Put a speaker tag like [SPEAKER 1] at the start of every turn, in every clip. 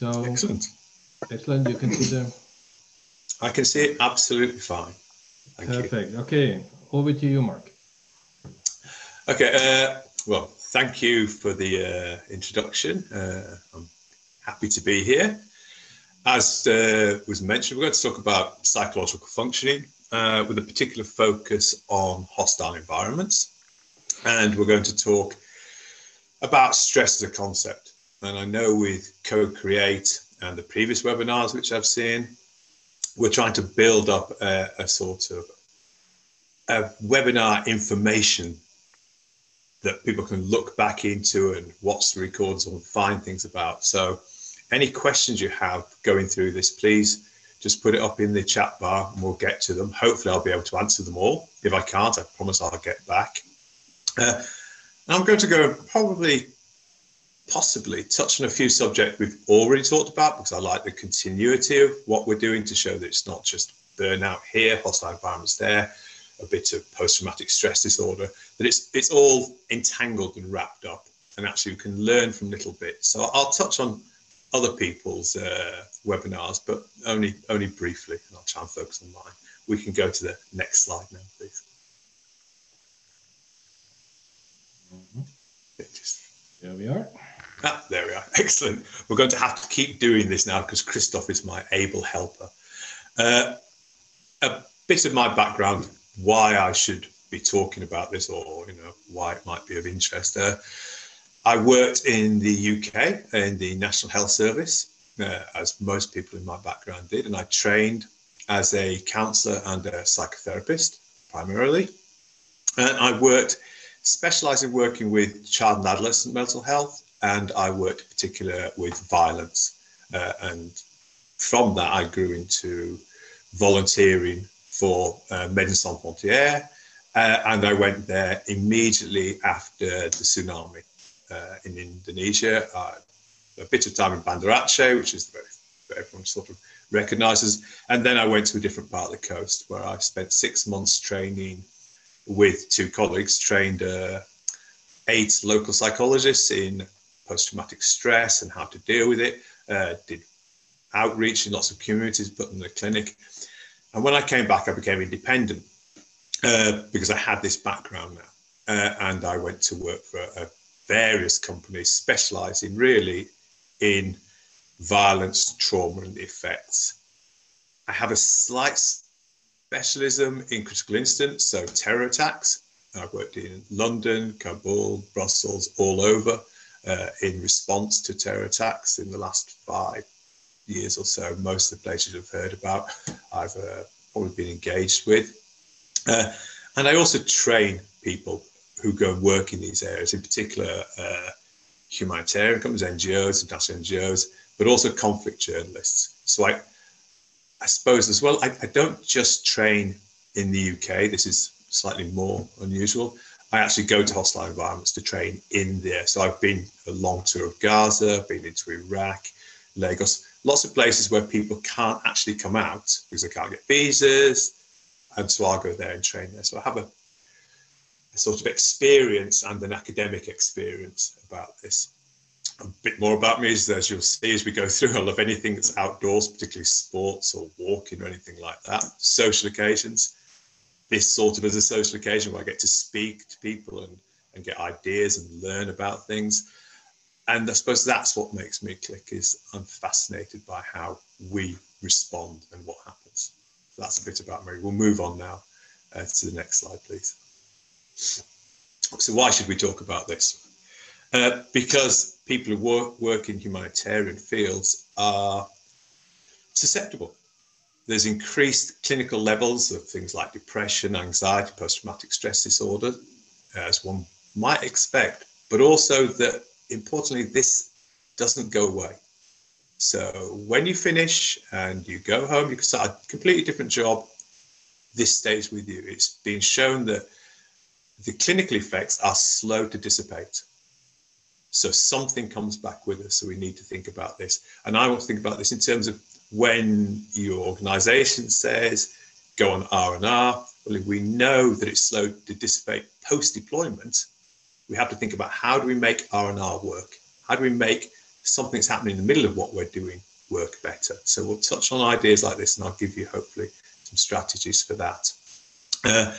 [SPEAKER 1] So
[SPEAKER 2] Excellent.
[SPEAKER 1] excellent. You can see the
[SPEAKER 2] I can see it absolutely fine. Thank you.
[SPEAKER 1] perfect. Okay, over to you, Mark.
[SPEAKER 2] Okay. Uh, well, thank you for the uh, introduction. Uh, I'm happy to be here. As uh, was mentioned, we're going to talk about psychological functioning uh, with a particular focus on hostile environments. And we're going to talk about stress as a concept. And I know with CoCreate and the previous webinars which I've seen, we're trying to build up a, a sort of a webinar information that people can look back into and watch the recordings and find things about. So, any questions you have going through this, please just put it up in the chat bar and we'll get to them. Hopefully, I'll be able to answer them all. If I can't, I promise I'll get back. Uh, I'm going to go probably, possibly touch on a few subjects we've already talked about because I like the continuity of what we're doing to show that it's not just burnout here, hostile environments there, a bit of post-traumatic stress disorder, that it's it's all entangled and wrapped up, and actually we can learn from little bits. So I'll touch on other people's uh, webinars, but only only briefly, and I'll try and focus on mine. We can go to the next slide now, please. It just
[SPEAKER 1] Here we are.
[SPEAKER 2] Ah, there we are. Excellent. We're going to have to keep doing this now because Christoph is my able helper. Uh, a bit of my background, why I should be talking about this, or you know why it might be of interest. Uh, I worked in the UK in the National Health Service, uh, as most people in my background did, and I trained as a counsellor and a psychotherapist primarily. And I worked, specialised in working with child and adolescent mental health, and I worked in particular with violence. Uh, and from that, I grew into volunteering for uh, Médecins Sans Frontières, uh, and I went there immediately after the tsunami uh, in Indonesia. Uh, a bit of time in Banda Aceh, which is that everyone sort of recognises, and then I went to a different part of the coast where I spent six months training with two colleagues, trained uh, eight local psychologists in post-traumatic stress and how to deal with it. Uh, did outreach in lots of communities, put them in the clinic. And when I came back, I became independent uh, because I had this background now. Uh, and I went to work for uh, various companies specializing really in violence, trauma, and the effects. I have a slight specialism in critical incidents, so terror attacks. I've worked in London, Kabul, Brussels, all over uh, in response to terror attacks in the last five years or so. Most of the places you've heard about, I've uh, probably been engaged with. Uh, and I also train people who go and work in these areas, in particular uh, humanitarian companies, NGOs, international NGOs, but also conflict journalists. So I, I suppose as well, I, I don't just train in the UK. This is slightly more unusual. I actually go to hostile environments to train in there. So I've been a long tour of Gaza, been into Iraq, Lagos, lots of places where people can't actually come out because they can't get visas. And so I'll go there and train there. So I have a, a sort of experience and an academic experience about this. A bit more about me is as you'll see as we go through, I love anything that's outdoors, particularly sports or walking or anything like that. Social occasions. This sort of as a social occasion where I get to speak to people and, and get ideas and learn about things and I suppose that's what makes me click is I'm fascinated by how we respond and what happens. So that's a bit about me. We'll move on now uh, to the next slide, please. So why should we talk about this? Uh, because people who work, work in humanitarian fields are susceptible. There's increased clinical levels of things like depression, anxiety, post-traumatic stress disorder, uh, as one might expect, but also that importantly, this doesn't go away. So when you finish and you go home, you can start a completely different job. This stays with you. It's been shown that the clinical effects are slow to dissipate. So something comes back with us. So we need to think about this. And I want to think about this in terms of when your organization says go on R&R, well, if we know that it's slow to dissipate post-deployment, we have to think about how do we make R&R work? How do we make something that's happening in the middle of what we're doing work better. So we'll touch on ideas like this and I'll give you hopefully some strategies for that. Uh,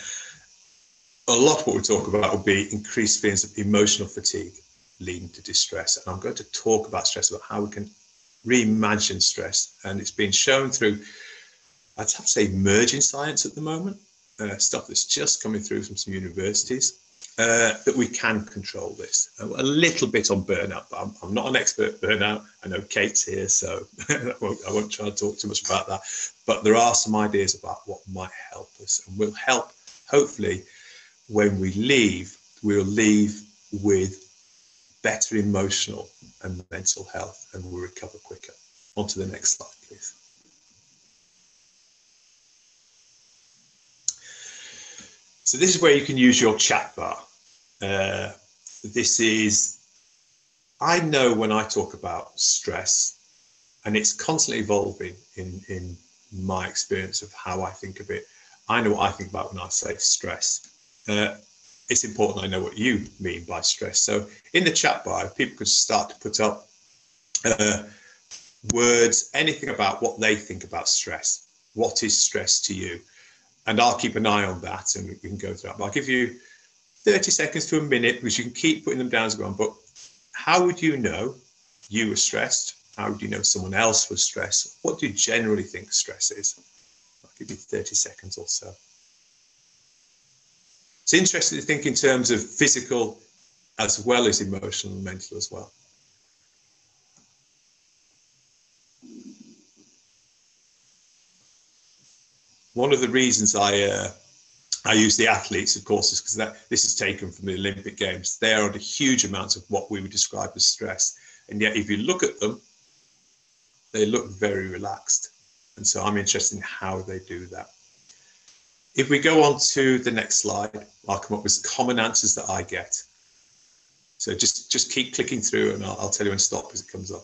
[SPEAKER 2] a lot of what we talk about will be increased feelings of emotional fatigue leading to distress. And I'm going to talk about stress, about how we can reimagine stress. And it's been shown through, I'd have to say, emerging science at the moment, uh, stuff that's just coming through from some universities, uh, that we can control this. A little bit on burnout, but I'm, I'm not an expert burnout. I know Kate's here, so I, won't, I won't try to talk too much about that. But there are some ideas about what might help us and will help, hopefully, when we leave, we'll leave with better emotional and mental health and we'll recover quicker. On to the next slide, please. So this is where you can use your chat bar. Uh, this is, I know when I talk about stress, and it's constantly evolving in, in my experience of how I think of it. I know what I think about when I say stress. Uh, it's important I know what you mean by stress. So in the chat bar, people could start to put up uh, words, anything about what they think about stress. What is stress to you? And I'll keep an eye on that and we can go through that. But I'll give you 30 seconds to a minute because you can keep putting them down as well. But how would you know you were stressed? How would you know someone else was stressed? What do you generally think stress is? I'll give you 30 seconds or so. It's interesting to think in terms of physical as well as emotional and mental as well. One of the reasons I uh, I use the athletes, of course, is because that this is taken from the Olympic Games. They are under huge amounts of what we would describe as stress, and yet if you look at them, they look very relaxed. And so I'm interested in how they do that. If we go on to the next slide, I'll come up with common answers that I get. So just, just keep clicking through and I'll, I'll tell you when to stop as it comes up.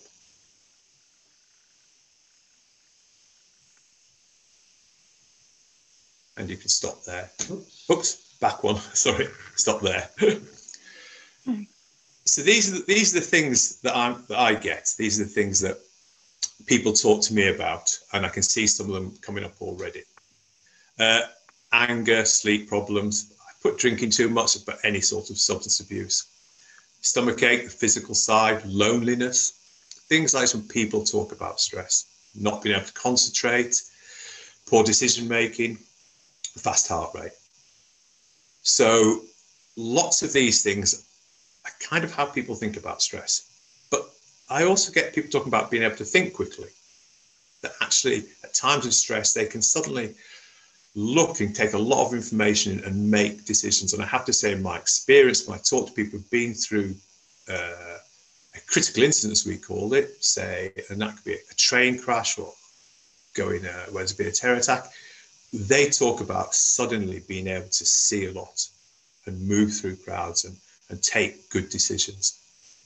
[SPEAKER 2] And you can stop there. Oops, Oops back one. Sorry, stop there. so these are the, these are the things that I that I get. These are the things that people talk to me about, and I can see some of them coming up already. Uh, anger, sleep problems. I put drinking too much, but any sort of substance abuse. Stomach ache, the physical side, loneliness, things like when people talk about stress, not being able to concentrate, poor decision making, fast heart rate. So lots of these things are kind of how people think about stress. But I also get people talking about being able to think quickly. That actually, at times of stress, they can suddenly look and take a lot of information and make decisions. And I have to say, in my experience, when I talk to people who've been through uh, a critical incident, as we call it, say, and that could be a train crash or going uh, where there's been a terror attack, they talk about suddenly being able to see a lot and move through crowds and, and take good decisions.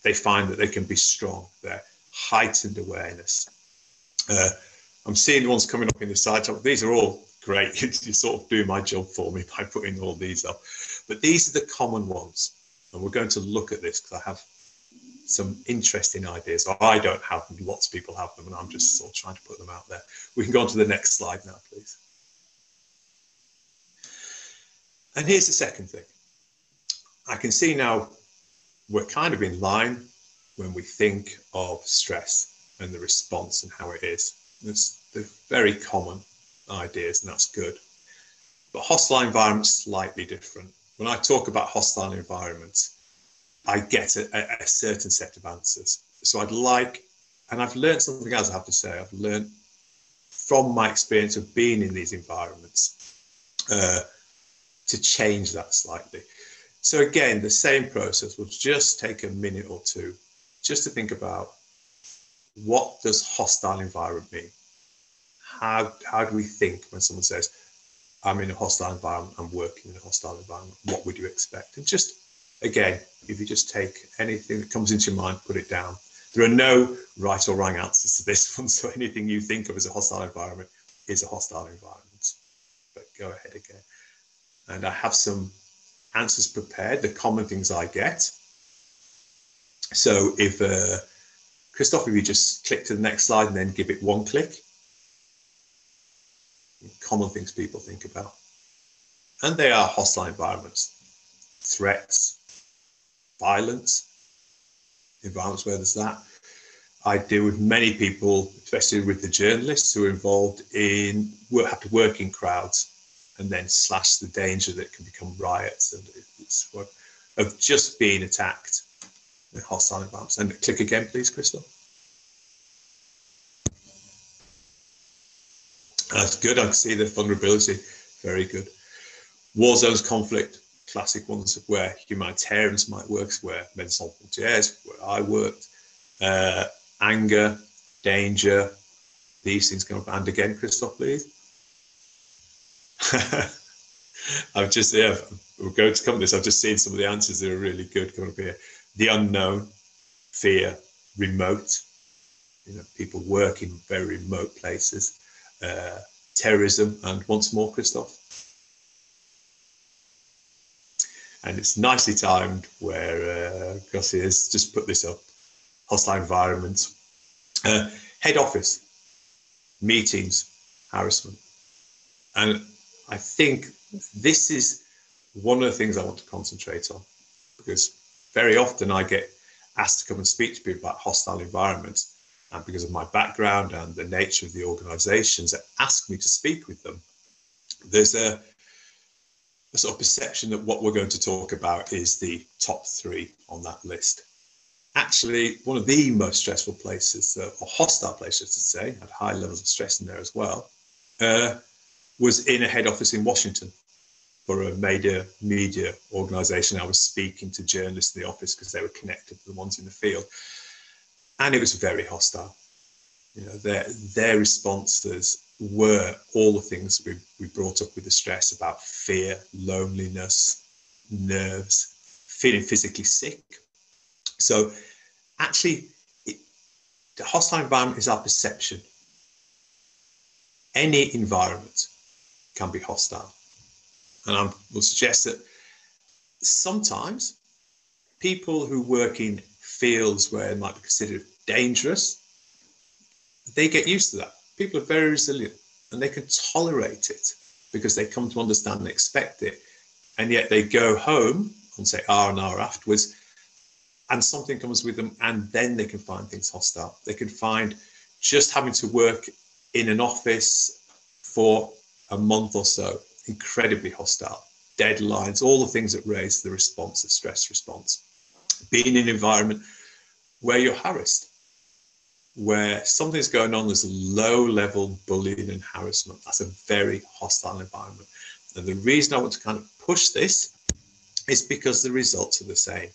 [SPEAKER 2] They find that they can be strong, their heightened awareness. Uh, I'm seeing the ones coming up in the side top. These are all great. You're sort of do my job for me by putting all these up. But these are the common ones. And we're going to look at this because I have some interesting ideas. I don't have them, lots of people have them, and I'm just sort of trying to put them out there. We can go on to the next slide now, please. And here's the second thing. I can see now we're kind of in line when we think of stress and the response and how it is. It's very common ideas, and that's good. But hostile environments slightly different. When I talk about hostile environments, I get a, a, certain set of answers. So I'd like, and I've learned something else. I have to say, I've learned from my experience of being in these environments uh, to change that slightly. So again, the same process will just take a minute or two, just to think about what does hostile environment mean how how do we think when someone says, "I'm in a hostile environment. I'm working in a hostile environment. What would you expect?" And just again, if you just take anything that comes into your mind, put it down. There are no right or wrong answers to this one. So anything you think of as a hostile environment is a hostile environment. But go ahead again. And I have some answers prepared, the common things I get. So if uh, Christoph, if you just click to the next slide and then give it one click. Common things people think about. And they are hostile environments, threats, violence, environments where there's that. I deal with many people, especially with the journalists who are involved in work, have to work in crowds and then slash the danger that can become riots and it's of just being attacked in hostile environments. And click again, please, Crystal. That's good. I can see the vulnerability. Very good. War zones conflict, classic ones where humanitarians might work, where Médecins Volontaires, where I worked. Uh, anger, danger, these things come up. And again, Christoph, please. I've just, yeah, we'll go to come to this. I've just seen some of the answers that are really good coming up here. The unknown, fear, remote, you know, people work in very remote places, uh, terrorism, and once more, Christoph. And it's nicely timed where uh, Gossi has just put this up hostile environment, uh, head office, meetings, harassment. And I think this is one of the things I want to concentrate on because very often I get asked to come and speak to people about hostile environments. And because of my background and the nature of the organizations that ask me to speak with them, there's a, a sort of perception that what we're going to talk about is the top three on that list actually one of the most stressful places, uh, or hostile places to say, had high levels of stress in there as well, uh, was in a head office in Washington for a major media organization. I was speaking to journalists in the office because they were connected to the ones in the field. And it was very hostile. You know, their, their responses were all the things we, we brought up with the stress about fear, loneliness, nerves, feeling physically sick, so actually, it, the hostile environment is our perception. Any environment can be hostile. And I will suggest that sometimes people who work in fields where it might be considered dangerous, they get used to that. People are very resilient and they can tolerate it because they come to understand and expect it. And yet they go home and say R and R afterwards and something comes with them, and then they can find things hostile. They can find just having to work in an office for a month or so incredibly hostile. Deadlines, all the things that raise the response, the stress response. Being in an environment where you're harassed, where something's going on, there's low level bullying and harassment. That's a very hostile environment. And the reason I want to kind of push this is because the results are the same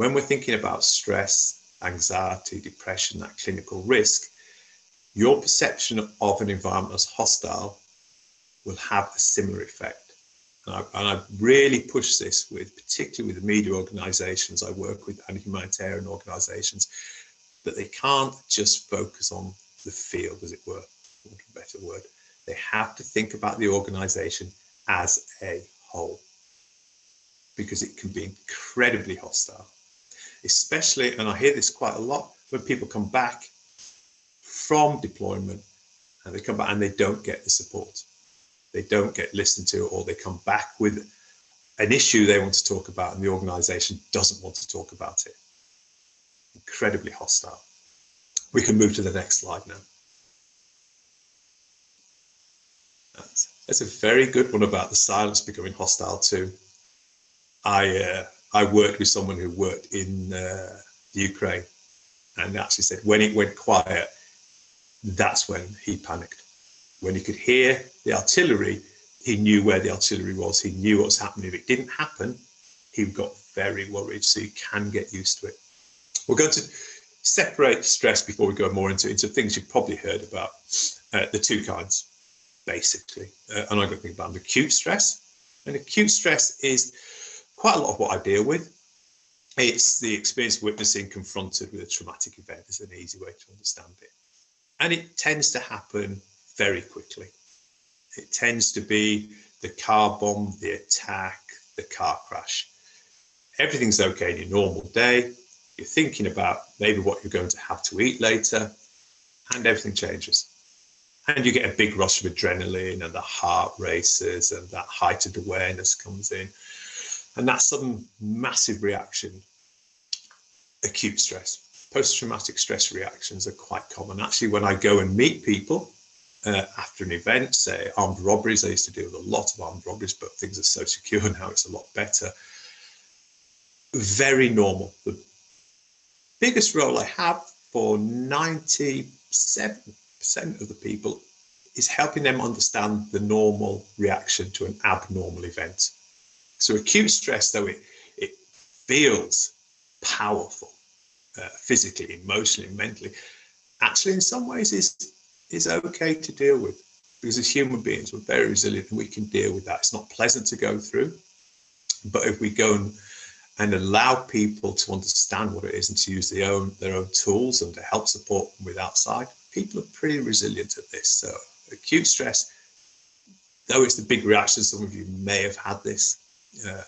[SPEAKER 2] when we're thinking about stress, anxiety, depression, that clinical risk, your perception of an environment as hostile will have a similar effect. And I, and I really push this with, particularly with the media organizations I work with and humanitarian organizations, that they can't just focus on the field, as it were, a better word. They have to think about the organization as a whole because it can be incredibly hostile especially, and I hear this quite a lot, when people come back from deployment and they come back and they don't get the support. They don't get listened to, or they come back with an issue they want to talk about and the organization doesn't want to talk about it. Incredibly hostile. We can move to the next slide now. That's, that's a very good one about the silence becoming hostile too. I uh, I worked with someone who worked in uh, the Ukraine and actually said when it went quiet, that's when he panicked. When he could hear the artillery, he knew where the artillery was. He knew what was happening. If it didn't happen, he got very worried. So you can get used to it. We're going to separate stress before we go more into, into things you've probably heard about. Uh, the two kinds, basically. Uh, and I'm going to think about acute stress. And acute stress is quite a lot of what I deal with. It's the experience of witnessing confronted with a traumatic event is an easy way to understand it. And it tends to happen very quickly. It tends to be the car bomb, the attack, the car crash. Everything's okay in your normal day. You're thinking about maybe what you're going to have to eat later, and everything changes. And you get a big rush of adrenaline, and the heart races, and that heightened awareness comes in. And that sudden massive reaction, acute stress. Post traumatic stress reactions are quite common. Actually, when I go and meet people uh, after an event, say armed robberies, I used to deal with a lot of armed robberies, but things are so secure now, it's a lot better. Very normal. The biggest role I have for 97% of the people is helping them understand the normal reaction to an abnormal event. So acute stress, though it, it feels powerful uh, physically, emotionally, mentally, actually in some ways is is okay to deal with because as human beings we're very resilient and we can deal with that. It's not pleasant to go through, but if we go and and allow people to understand what it is and to use their own their own tools and to help support them with outside, people are pretty resilient at this. So acute stress, though it's the big reaction, some of you may have had this. Uh,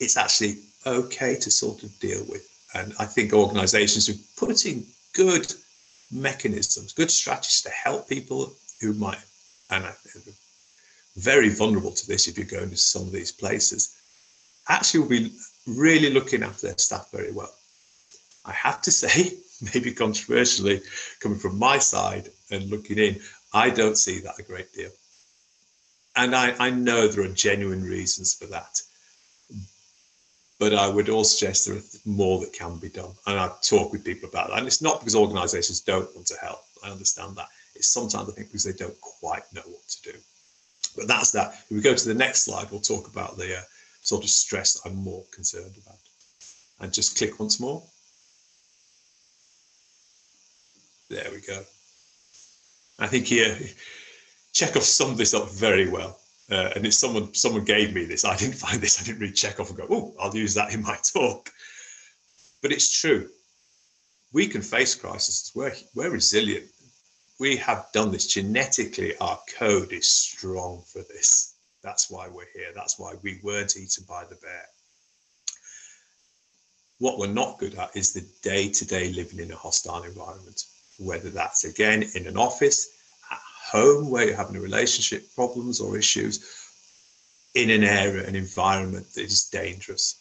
[SPEAKER 2] it's actually okay to sort of deal with. And I think organizations are putting good mechanisms, good strategies to help people who might, and are very vulnerable to this if you're going to some of these places, actually will be really looking after their staff very well. I have to say, maybe controversially, coming from my side and looking in, I don't see that a great deal. And I, I know there are genuine reasons for that. But I would also suggest there are more that can be done. And I talk with people about that. And it's not because organizations don't want to help. I understand that. It's sometimes I think because they don't quite know what to do. But that's that. If we go to the next slide, we'll talk about the uh, sort of stress I'm more concerned about. And just click once more. There we go. I think here, Chekhov summed this up very well. Uh, and if someone someone gave me this. I didn't find this. I didn't read Chekhov and go, oh, I'll use that in my talk. But it's true. We can face crises. We're, we're resilient. We have done this genetically. Our code is strong for this. That's why we're here. That's why we weren't eaten by the bear. What we're not good at is the day to day living in a hostile environment, whether that's again in an office, at home where you're having a relationship problems or issues, in an area, an environment that is dangerous.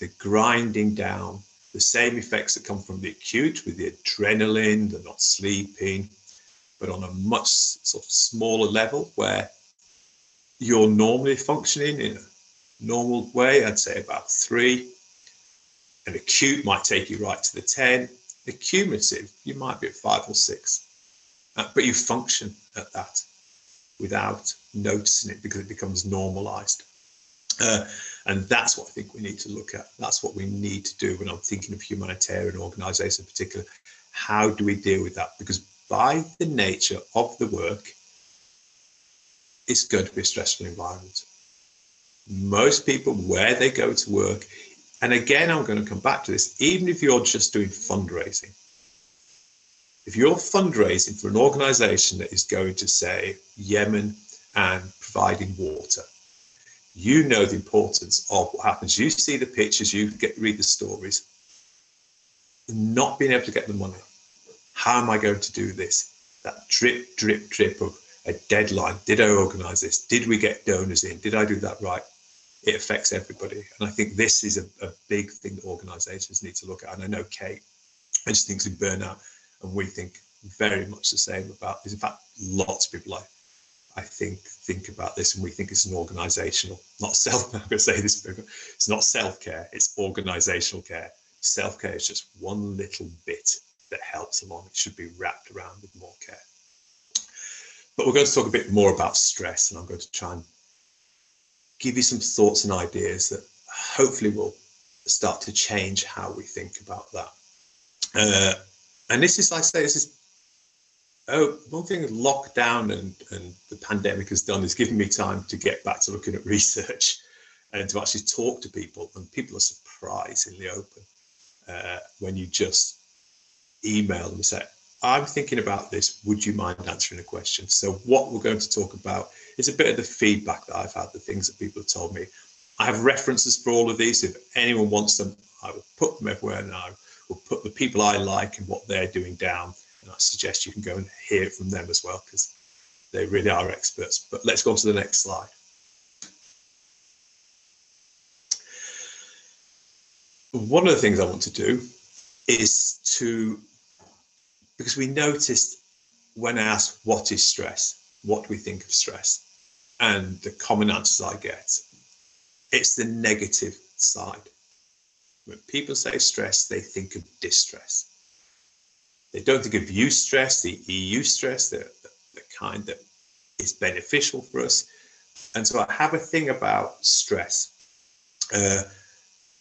[SPEAKER 2] The grinding down, the same effects that come from the acute with the adrenaline, the not sleeping, but on a much sort of smaller level where you're normally functioning in a normal way, I'd say about three. An acute might take you right to the 10. A cumulative, you might be at five or six. Uh, but you function at that without noticing it because it becomes normalized. Uh, and that's what I think we need to look at. That's what we need to do when I'm thinking of humanitarian organizations in particular. How do we deal with that? Because by the nature of the work, it's going to be a stressful environment. Most people, where they go to work, and again, I'm going to come back to this, even if you're just doing fundraising, if you're fundraising for an organization that is going to, say, Yemen and providing water, you know the importance of what happens. You see the pictures, you get read the stories, not being able to get the money. How am I going to do this? That drip, drip, drip of a deadline. Did I organize this? Did we get donors in? Did I do that right? It affects everybody. And I think this is a, a big thing that organizations need to look at. And I know Kate, I just think in burnout, and we think very much the same about this. In fact, lots of people I, I think think about this and we think it's an organizational, not self, I'm going to say this, it's not self-care, it's organizational care. Self-care is just one little bit that helps along. It should be wrapped around with more care. But we're going to talk a bit more about stress, and I'm going to try and give you some thoughts and ideas that hopefully will start to change how we think about that. Uh, and this is, like I say, this is oh, one thing lockdown and, and the pandemic has done is given me time to get back to looking at research and to actually talk to people. And people are surprisingly open uh, when you just email them and say, I'm thinking about this. Would you mind answering a question? So, what we're going to talk about is a bit of the feedback that I've had, the things that people have told me. I have references for all of these. If anyone wants them, I will put them everywhere and I will put the people I like and what they're doing down. And I suggest you can go and hear it from them as well because they really are experts. But let's go on to the next slide. One of the things I want to do is to, because we noticed when I asked what is stress, what do we think of stress? And the common answers I get, it's the negative side. When people say stress, they think of distress. They don't think of eustress, the EU stress, the, the, the kind that is beneficial for us. And so I have a thing about stress uh,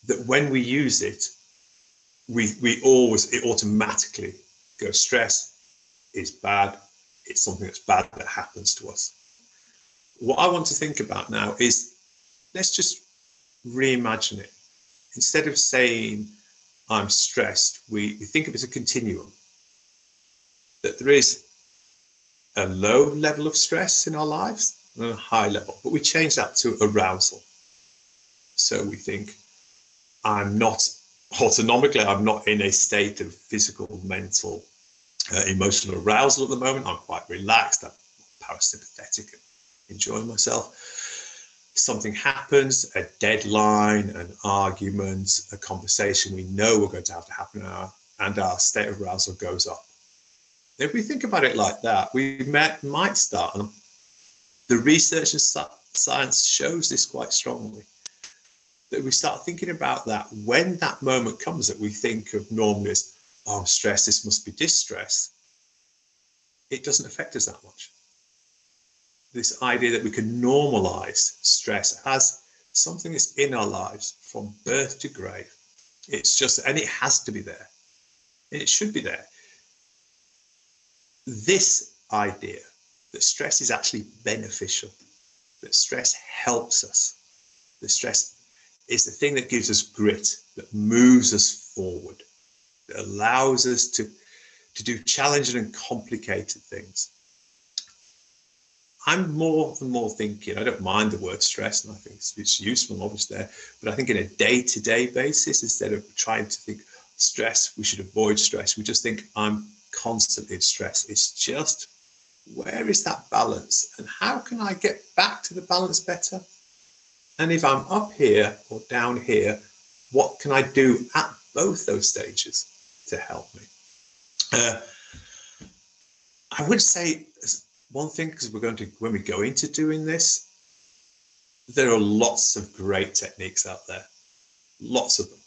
[SPEAKER 2] that when we use it, we, we always, it automatically goes stress is bad. It's something that's bad that happens to us. What I want to think about now is let's just reimagine it. Instead of saying I'm stressed, we, we think of it as a continuum. That there is a low level of stress in our lives and a high level, but we change that to arousal. So we think I'm not autonomically, I'm not in a state of physical, mental, uh, emotional arousal at the moment. I'm quite relaxed, I'm parasympathetic enjoying myself. Something happens, a deadline, an argument, a conversation we know we're going to have to happen, uh, and our state of arousal goes up. If we think about it like that, we might, might start, the research and science shows this quite strongly, that we start thinking about that when that moment comes that we think of normally as, oh, I'm stressed, this must be distress, it doesn't affect us that much. This idea that we can normalize stress as something that's in our lives from birth to grave. It's just, and it has to be there. It should be there. This idea that stress is actually beneficial, that stress helps us, that stress is the thing that gives us grit, that moves us forward, that allows us to, to do challenging and complicated things. I'm more and more thinking, I don't mind the word stress, and I think it's, it's useful and obvious there, but I think in a day to day basis, instead of trying to think stress, we should avoid stress, we just think I'm constantly in stress. It's just where is that balance and how can I get back to the balance better? And if I'm up here or down here, what can I do at both those stages to help me? Uh, I would say one thing, because we're going to, when we go into doing this, there are lots of great techniques out there, lots of them.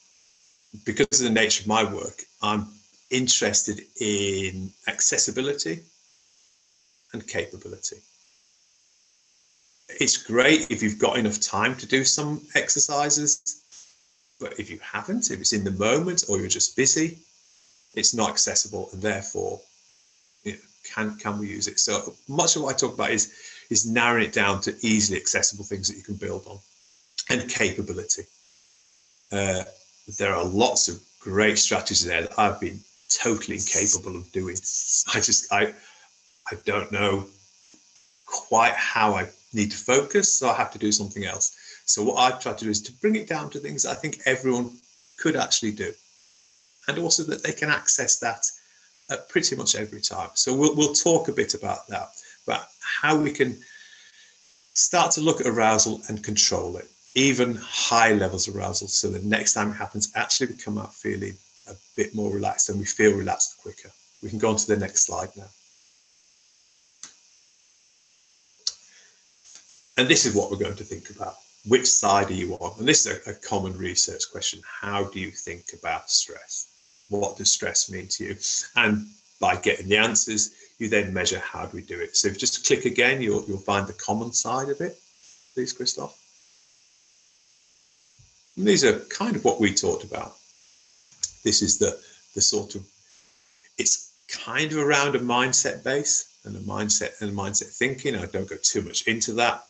[SPEAKER 2] Because of the nature of my work, I'm interested in accessibility and capability. It's great if you've got enough time to do some exercises, but if you haven't, if it's in the moment or you're just busy, it's not accessible and therefore you know, can can we use it? So much of what I talk about is is narrowing it down to easily accessible things that you can build on and capability. Uh, there are lots of great strategies there that I've been totally incapable of doing. I just I I don't know quite how I need to focus, so I have to do something else. So what I've tried to do is to bring it down to things I think everyone could actually do, and also that they can access that at pretty much every time. So we'll we'll talk a bit about that, about how we can start to look at arousal and control it, even high levels of arousal. So the next time it happens, actually we come out feeling a bit more relaxed and we feel relaxed quicker. We can go on to the next slide now. And this is what we're going to think about. Which side are you on? And this is a, a common research question. How do you think about stress? What does stress mean to you? And by getting the answers, you then measure how do we do it. So if you just click again, you'll, you'll find the common side of it. Please, Christoph. And these are kind of what we talked about. This is the, the sort of, it's kind of around a mindset base and a mindset and a mindset thinking. I don't go too much into that.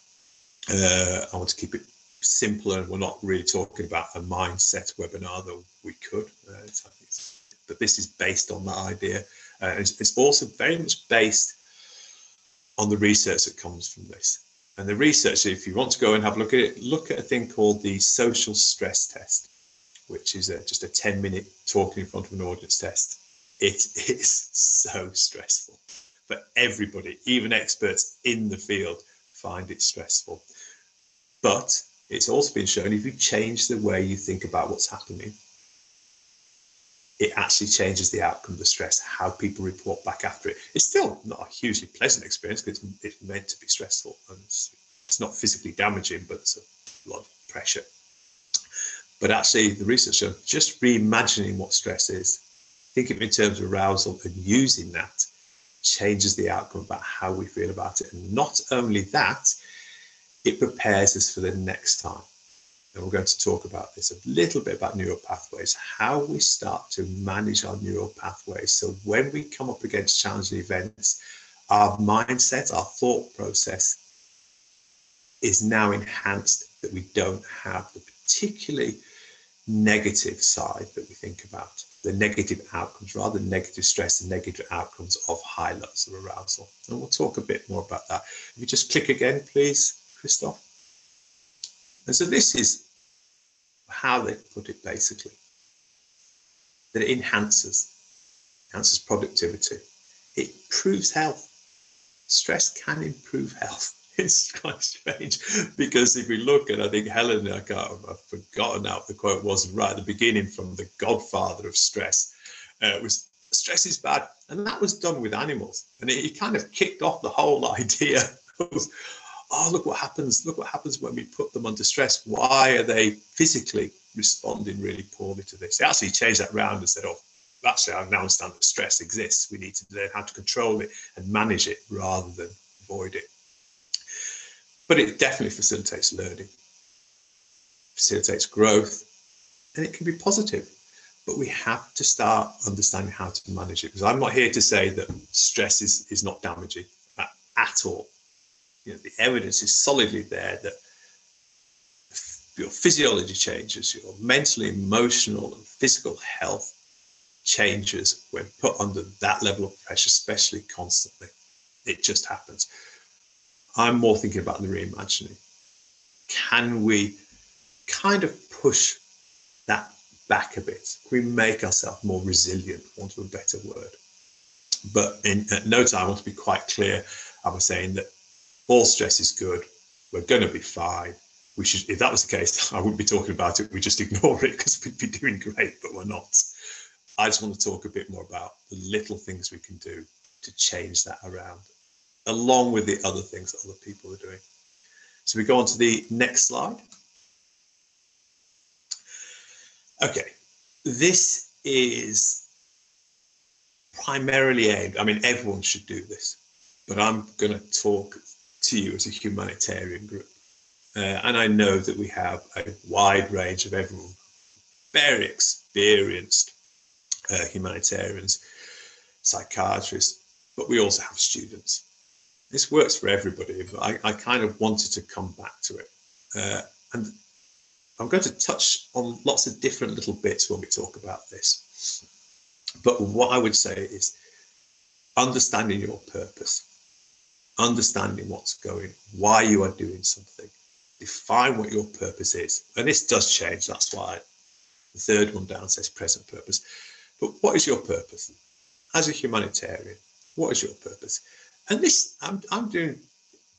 [SPEAKER 2] Uh, I want to keep it simpler. We're not really talking about a mindset webinar, though we could. Uh, but this is based on that idea. Uh, it's, it's, also very much based on the research that comes from this. And the research, if you want to go and have a look at it, look at a thing called the social stress test, which is a, just a 10 minute talking in front of an audience test. It is so stressful for everybody, even experts in the field find it stressful. But it's also been shown if you change the way you think about what's happening, it actually changes the outcome of the stress, how people report back after it. It's still not a hugely pleasant experience because it's, meant to be stressful and it's, it's not physically damaging, but it's a lot of pressure. But actually, the research shows just reimagining what stress is, thinking in terms of arousal and using that changes the outcome about how we feel about it. And not only that, it prepares us for the next time. And we're going to talk about this a little bit about neural pathways, how we start to manage our neural pathways. So when we come up against challenging events, our mindset, our thought process is now enhanced that we don't have the particularly negative side that we think about, the negative outcomes, rather than negative stress and negative outcomes of high levels of arousal. And we'll talk a bit more about that. If you just click again, please, Christoph. And so this is how they put it basically. That it enhances, enhances productivity. It improves health. Stress can improve health. It's quite strange because if we look at, I think Helen, I can't, I've forgotten now the quote was right at the beginning from the godfather of stress. Uh, was stress is bad. And that was done with animals. And it, it kind of kicked off the whole idea of, oh, look what happens. Look what happens when we put them under stress. Why are they physically responding really poorly to this? They actually changed that round and said, oh, actually, I now understand that stress exists. We need to learn how to control it and manage it rather than avoid it. But it definitely facilitates learning, facilitates growth, and it can be positive. But we have to start understanding how to manage it. Because I'm not here to say that stress is, is not damaging at, at all you know, the evidence is solidly there that your physiology changes, your mental, emotional, and physical health changes when put under that level of pressure, especially constantly. It just happens. I'm more thinking about the reimagining. Can we kind of push that back a bit? Can we make ourselves more resilient, want a better word? But in at no time, I want to be quite clear. I was saying that all stress is good. We're going to be fine. We should, if that was the case, I wouldn't be talking about it. We just ignore it because we'd be doing great, but we're not. I just want to talk a bit more about the little things we can do to change that around, along with the other things that other people are doing. So we go on to the next slide. Okay, this is primarily aimed, I mean, everyone should do this, but I'm going to talk to you as a humanitarian group. Uh, and I know that we have a wide range of everyone, very experienced uh, humanitarians, psychiatrists, but we also have students. This works for everybody, but I, I kind of wanted to come back to it. Uh, and I'm going to touch on lots of different little bits when we talk about this. But what I would say is understanding your purpose understanding what's going, why you are doing something, define what your purpose is. And this does change. That's why the third one down says present purpose. But what is your purpose? As a humanitarian, what is your purpose? And this, I'm, I'm doing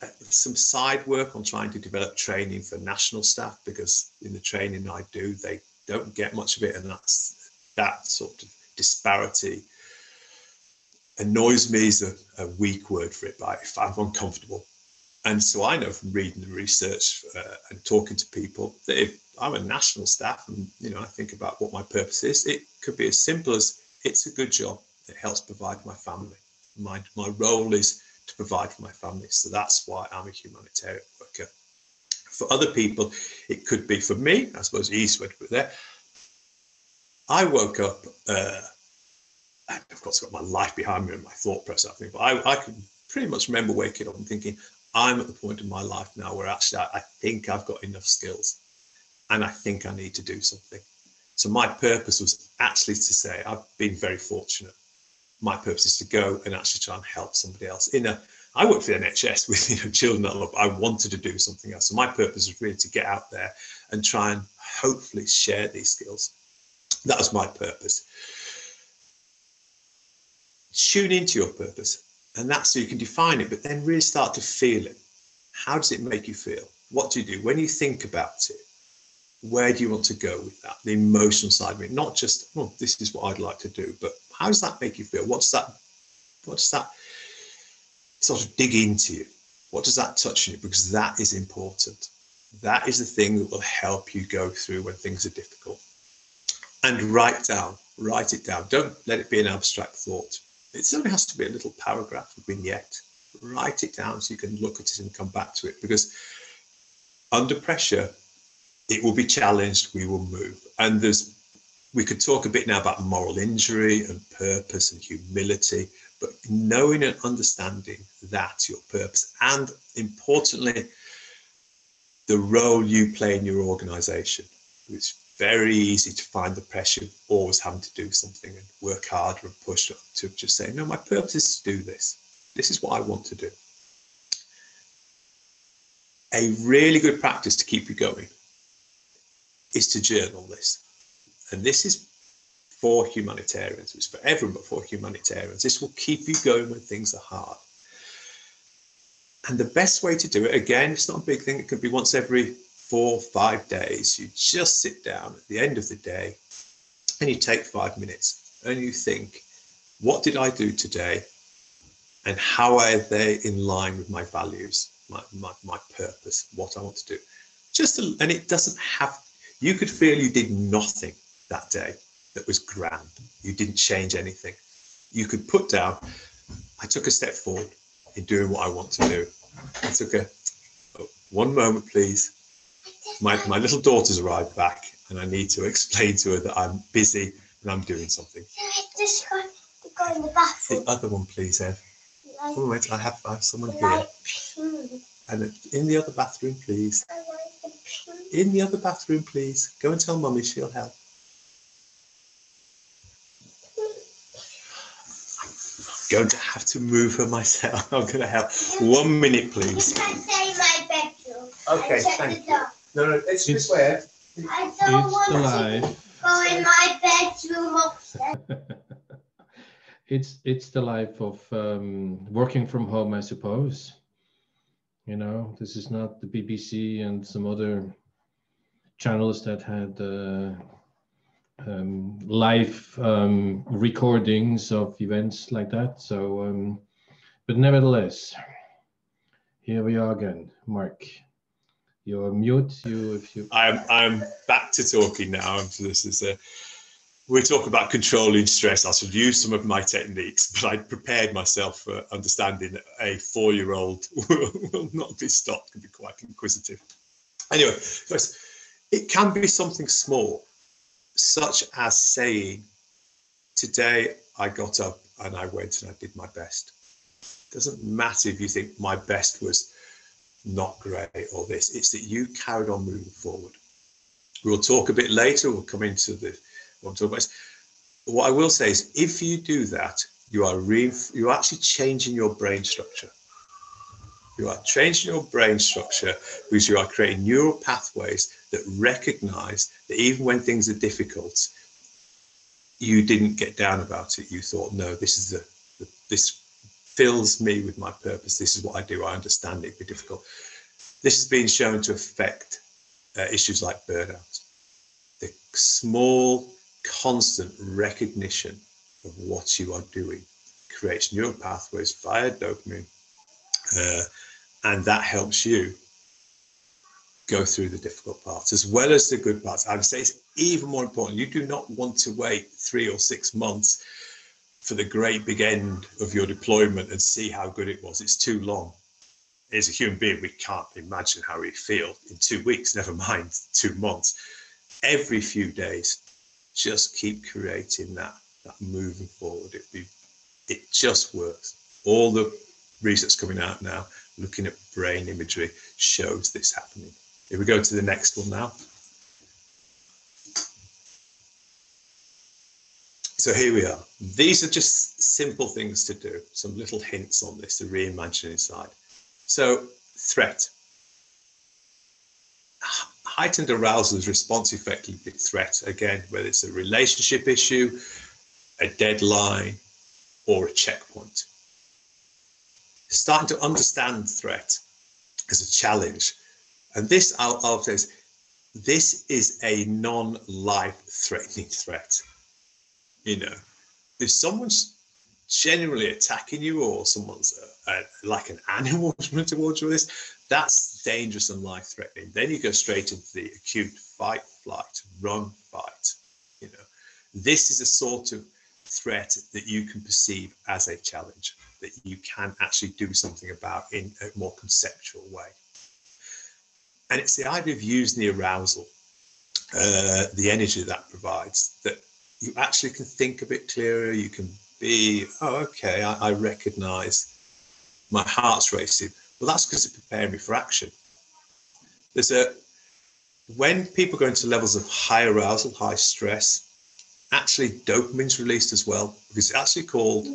[SPEAKER 2] uh, some side work on trying to develop training for national staff because in the training I do, they don't get much of it. And that's that sort of disparity annoys me is a, a, weak word for it, but if I'm uncomfortable. And so I know from reading the research uh, and talking to people that if I'm a national staff and you know I think about what my purpose is, it could be as simple as it's a good job. It helps provide my family. My my role is to provide for my family. So that's why I'm a humanitarian worker. For other people, it could be for me, I suppose it there. I woke up uh, of course, I've got my life behind me and my thought process, I think, but I, I can pretty much remember waking up and thinking, I'm at the point in my life now where actually I, I think I've got enough skills and I think I need to do something. So my purpose was actually to say, I've been very fortunate. My purpose is to go and actually try and help somebody else in a I worked for the NHS with you know, children that love. I wanted to do something else. So my purpose was really to get out there and try and hopefully share these skills. That was my purpose. Tune into your purpose, and that's so you can define it, but then really start to feel it. How does it make you feel? What do you do when you think about it? Where do you want to go with that? The emotional side of it, not just, oh, this is what I'd like to do, but how does that make you feel? What's that? What does that sort of dig into you? What does that touch you? Because that is important. That is the thing that will help you go through when things are difficult. And write down, write it down. Don't let it be an abstract thought. It only has to be a little paragraph, a vignette. Write it down so you can look at it and come back to it. Because under pressure, it will be challenged. We will move. And there's, we could talk a bit now about moral injury and purpose and humility, but knowing and understanding that your purpose and importantly, the role you play in your organization. It's very easy to find the pressure of always having to do something and work harder and push to just say, no, my purpose is to do this. This is what I want to do. A really good practice to keep you going is to journal this. And this is for humanitarians, it's for everyone but for humanitarians. This will keep you going when things are hard. And the best way to do it, again, it's not a big thing, it could be once every four, five days. You just sit down at the end of the day and you take five minutes and you think, what did I do today? And how are they in line with my values, my, my, my purpose, what I want to do? Just, to, and it doesn't have, you could feel you did nothing that day that was grand. You didn't change anything. You could put down, I took a step forward in doing what I want to do. I took a, oh, one moment, please. My, my little daughter's arrived back and I need to explain to her that I'm busy and I'm doing something.
[SPEAKER 3] Just go, go in the bathroom.
[SPEAKER 2] The other one, please, Ev.
[SPEAKER 3] Like,
[SPEAKER 2] Oh, wait, I have, I have someone here.
[SPEAKER 3] pink.
[SPEAKER 2] And in the other bathroom, please.
[SPEAKER 3] I like the.
[SPEAKER 2] In the other bathroom, please. Go and tell mummy, she'll help. I'm going to have to move her myself. I'm going to help. One minute, please.
[SPEAKER 3] You can stay in my bedroom.
[SPEAKER 2] Okay, thank
[SPEAKER 3] door.
[SPEAKER 2] No, no, it's
[SPEAKER 1] this
[SPEAKER 2] this way.
[SPEAKER 3] I don't
[SPEAKER 1] It's
[SPEAKER 3] want
[SPEAKER 1] alive.
[SPEAKER 3] to go in my bedroom upstairs.
[SPEAKER 1] it's it's the life of um, working from home, I suppose. You know, this is not the BBC and some other channels that had uh, um, live um, recordings of events like that. So, um, but nevertheless, here we are again, Mark. You're mute. You if you
[SPEAKER 2] I'm I'm back to talking now. This is a we talk about controlling stress. I should use some of my techniques, but I prepared myself for understanding a four-year-old will not be stopped. Can be quite inquisitive. Anyway, it can be something small, such as saying, "Today I got up and I went and I did my best." Doesn't matter if you think my best was not great or this. It's that you carried on moving forward. We'll talk a bit later. We'll come into the what I'm talking about. What I will say is, if you do that, you are re- you're actually changing your brain structure. You are changing your brain structure because you are creating neural pathways that recognize that even when things are difficult, you didn't get down about it. You thought, no, this is the, the this fills me with my purpose. This is what I do. I understand it'd Be difficult. This has been shown to affect uh, issues like burnout. The small, constant recognition of what you are doing creates neural pathways via dopamine, uh, and that helps you go through the difficult parts as well as the good parts. I would say it's even more important. You do not want to wait three or six months for the great big end of your deployment and see how good it was. It's too long. As a human being, we can't imagine how we feel in two weeks, never mind two months. Every few days, just keep creating that, that moving forward. It, be, it just works. All the research coming out now, looking at brain imagery, shows this happening. If we go to the next one now. So here we are. These are just simple things to do, some little hints on this, the reimagining side. So, threat. Heightened arousal is response effectively threat. Again, whether it's a relationship issue, a deadline, or a checkpoint. Starting to understand threat as a challenge. And this, I'll, I'll say, is, this is a non-life threatening threat. You know, if someone's generally attacking you or someone's uh, uh, like an animal towards you, this that's dangerous and life threatening. Then you go straight into the acute fight, flight, run, fight. You know, this is a sort of threat that you can perceive as a challenge that you can actually do something about in a more conceptual way. And it's the idea of using the arousal, uh, the energy that provides, that you actually can think a bit clearer. You can be, oh, okay, I, I recognize my heart's racing. Well, that's because it's preparing me for action. There's a, when people go into levels of high arousal, high stress, actually dopamine's released as well, because it's actually called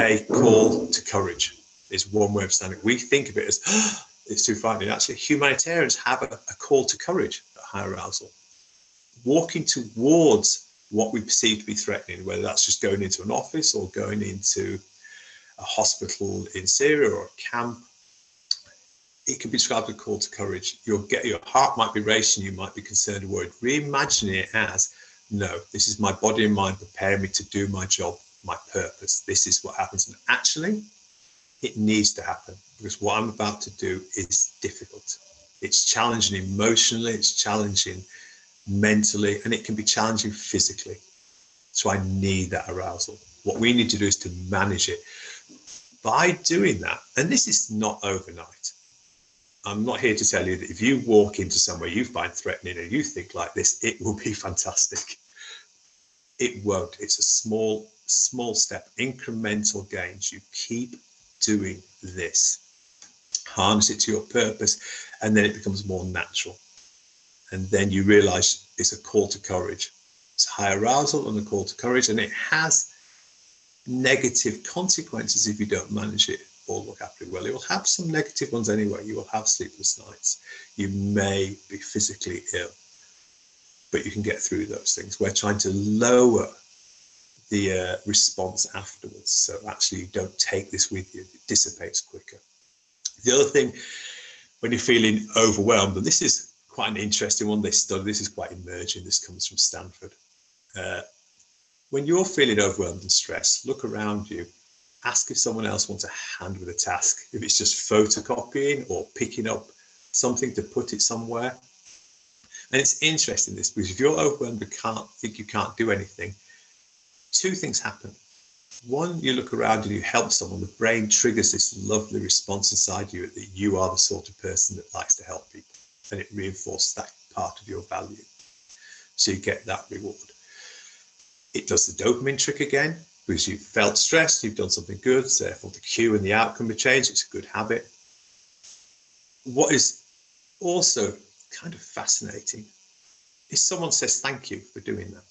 [SPEAKER 2] a call to courage, is one way of saying it. We think of it as, oh, it's too frightening. Actually, humanitarians have a, a call to courage at high arousal. Walking towards what we perceive to be threatening, whether that's just going into an office or going into a hospital in Syria or a camp, it can be described as a call to courage. You'll get your heart might be racing, you might be concerned or worried. Reimagining it as no, this is my body and mind preparing me to do my job, my purpose. This is what happens. And actually, it needs to happen because what I'm about to do is difficult. It's challenging emotionally, it's challenging mentally, and it can be challenging physically. So I need that arousal. What we need to do is to manage it by doing that. And this is not overnight. I'm not here to tell you that if you walk into somewhere you find threatening and you think like this, it will be fantastic. It won't. It's a small, small step, incremental gains. You keep doing this, harness it to your purpose, and then it becomes more natural. And then you realize it's a call to courage. It's high arousal and a call to courage, and it has negative consequences if you don't manage it or look after it well. It will have some negative ones anyway. You will have sleepless nights. You may be physically ill, but you can get through those things. We're trying to lower the uh, response afterwards. So actually, you don't take this with you, it dissipates quicker. The other thing, when you're feeling overwhelmed, and this is quite an interesting one, this study, this is quite emerging, this comes from Stanford. Uh, when you're feeling overwhelmed and stressed, look around you ask if someone else wants a hand with a task, if it's just photocopying or picking up something to put it somewhere. And it's interesting this because if you're overwhelmed and can't think you can't do anything, two things happen. One, you look around and you help someone, the brain triggers this lovely response inside you that you are the sort of person that likes to help people. And it reinforces that part of your value. So you get that reward. It does the dopamine trick again because you've felt stressed, you've done something good, so therefore the cue and the outcome have changed. It's a good habit. What is also kind of fascinating is someone says thank you for doing that.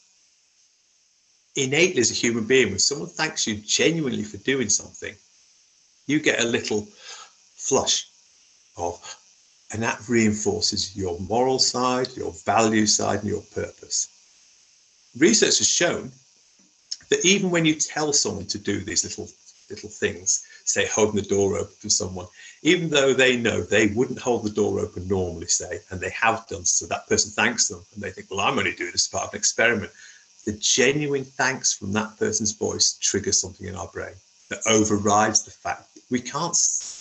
[SPEAKER 2] Innately, as a human being, when someone thanks you genuinely for doing something, you get a little flush of, and that reinforces your moral side, your value side, and your purpose. Research has shown that even when you tell someone to do these little little things, say holding the door open for someone, even though they know they wouldn't hold the door open normally, say, and they have done so, that person thanks them and they think, well, I'm only doing this as part of an experiment. The genuine thanks from that person's voice triggers something in our brain that overrides the fact we can't,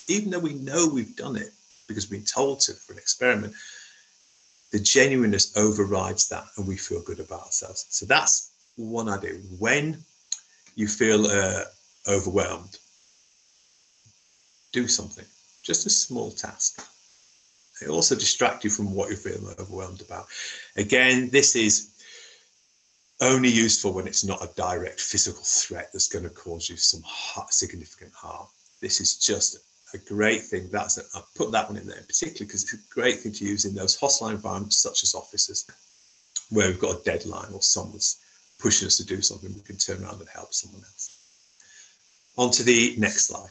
[SPEAKER 2] even though we know we've done it because we've been told to for an experiment, the genuineness overrides that and we feel good about ourselves. So that's one idea. When you feel uh, overwhelmed, do something, just a small task. It also distract you from what you're feeling overwhelmed about. Again, this is only useful when it's not a direct physical threat that's going to cause you some significant harm. This is just a great thing. That's a, I put that one in there particularly because it's a great thing to use in those hostile environments such as offices, where we've got a deadline or someone's pushing us to do something, we can turn around and help someone else. On to the next slide.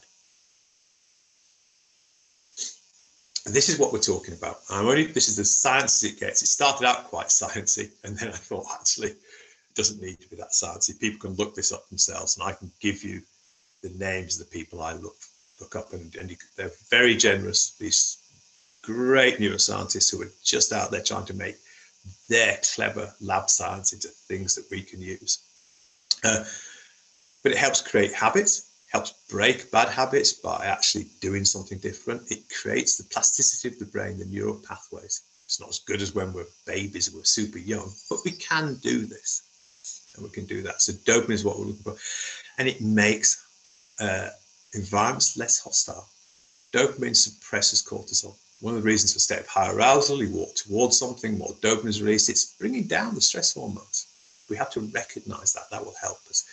[SPEAKER 2] And this is what we're talking about. I'm only this is as science as it gets. It started out quite sciencey, and then I thought actually it doesn't need to be that sciencey. People can look this up themselves, and I can give you the names of the people I look look up, and, and you, they're very generous. These great neuroscientists who are just out there trying to make their clever lab science into things that we can use. Uh, but it helps create habits helps break bad habits by actually doing something different. It creates the plasticity of the brain, the neural pathways. It's not as good as when we're babies we're super young, but we can do this. And we can do that. So dopamine is what we're looking for. And it makes uh, environments less hostile. Dopamine suppresses cortisol. One of the reasons for state of high arousal, you walk towards something, more dopamine is released. It's bringing down the stress hormones. We have to recognize that. That will help us.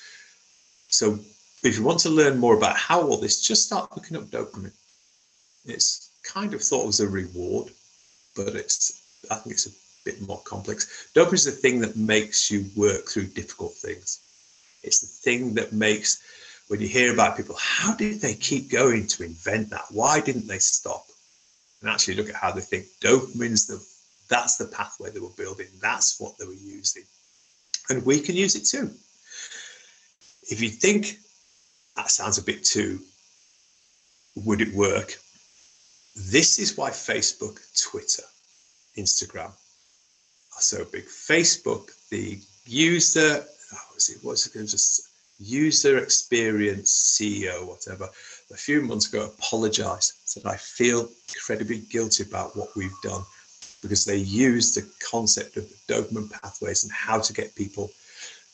[SPEAKER 2] So if you want to learn more about how all this, just start looking up dopamine. It's kind of thought of as a reward, but it's I think it's a bit more complex. Dopamine is the thing that makes you work through difficult things. It's the thing that makes when you hear about people, how did they keep going to invent that? Why didn't they stop? And actually look at how they think. Dopamine's the that's the pathway they were building. That's what they were using. And we can use it too. If you think that sounds a bit too, would it work? This is why Facebook, Twitter, Instagram are so big. Facebook, the user, oh, was it, what's it just user experience CEO, whatever, a few months ago apologized, said, I feel incredibly guilty about what we've done because they used the concept of the dopamine pathways and how to get people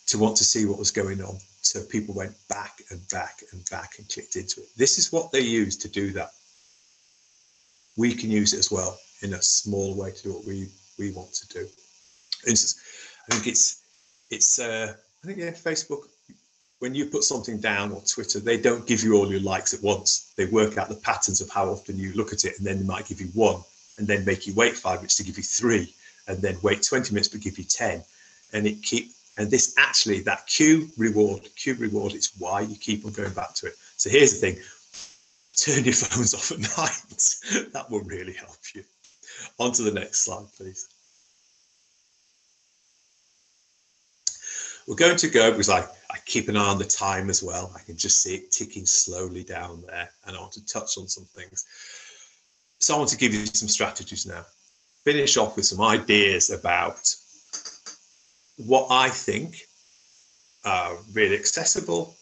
[SPEAKER 2] to want to see what was going on. So people went back and back and back and clicked into it. This is what they use to do that. We can use it as well in a small way to do what we we want to do. For instance, I think it's it's uh, I think yeah, Facebook. When you put something down on Twitter, they don't give you all your likes at once. They work out the patterns of how often you look at it, and then they might give you one, and then make you wait five minutes to give you three, and then wait 20 minutes to give you 10. And it keep and this actually, that cue reward, cue reward, it's why you keep on going back to it. So here's the thing turn your phones off at night. that will really help you. On to the next slide, please. We're going to go because I, I keep an eye on the time as well. I can just see it ticking slowly down there, and I want to touch on some things. So I want to give you some strategies now. Finish off with some ideas about what I think are really accessible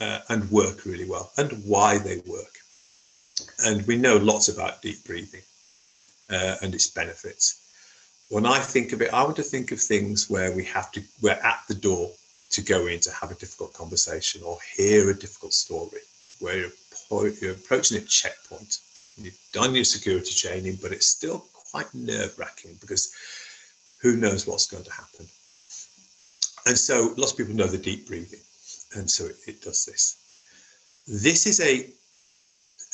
[SPEAKER 2] uh, and work really well, and why they work. And we know lots about deep breathing uh, and its benefits. When I think of it, I want to think of things where we have to, we're at the door to go in to have a difficult conversation or hear a difficult story, where you're, you're approaching a checkpoint. You've done your security training, but it's still quite nerve wracking because who knows what's going to happen. And so lots of people know the deep breathing. And so it, it does this. This is a,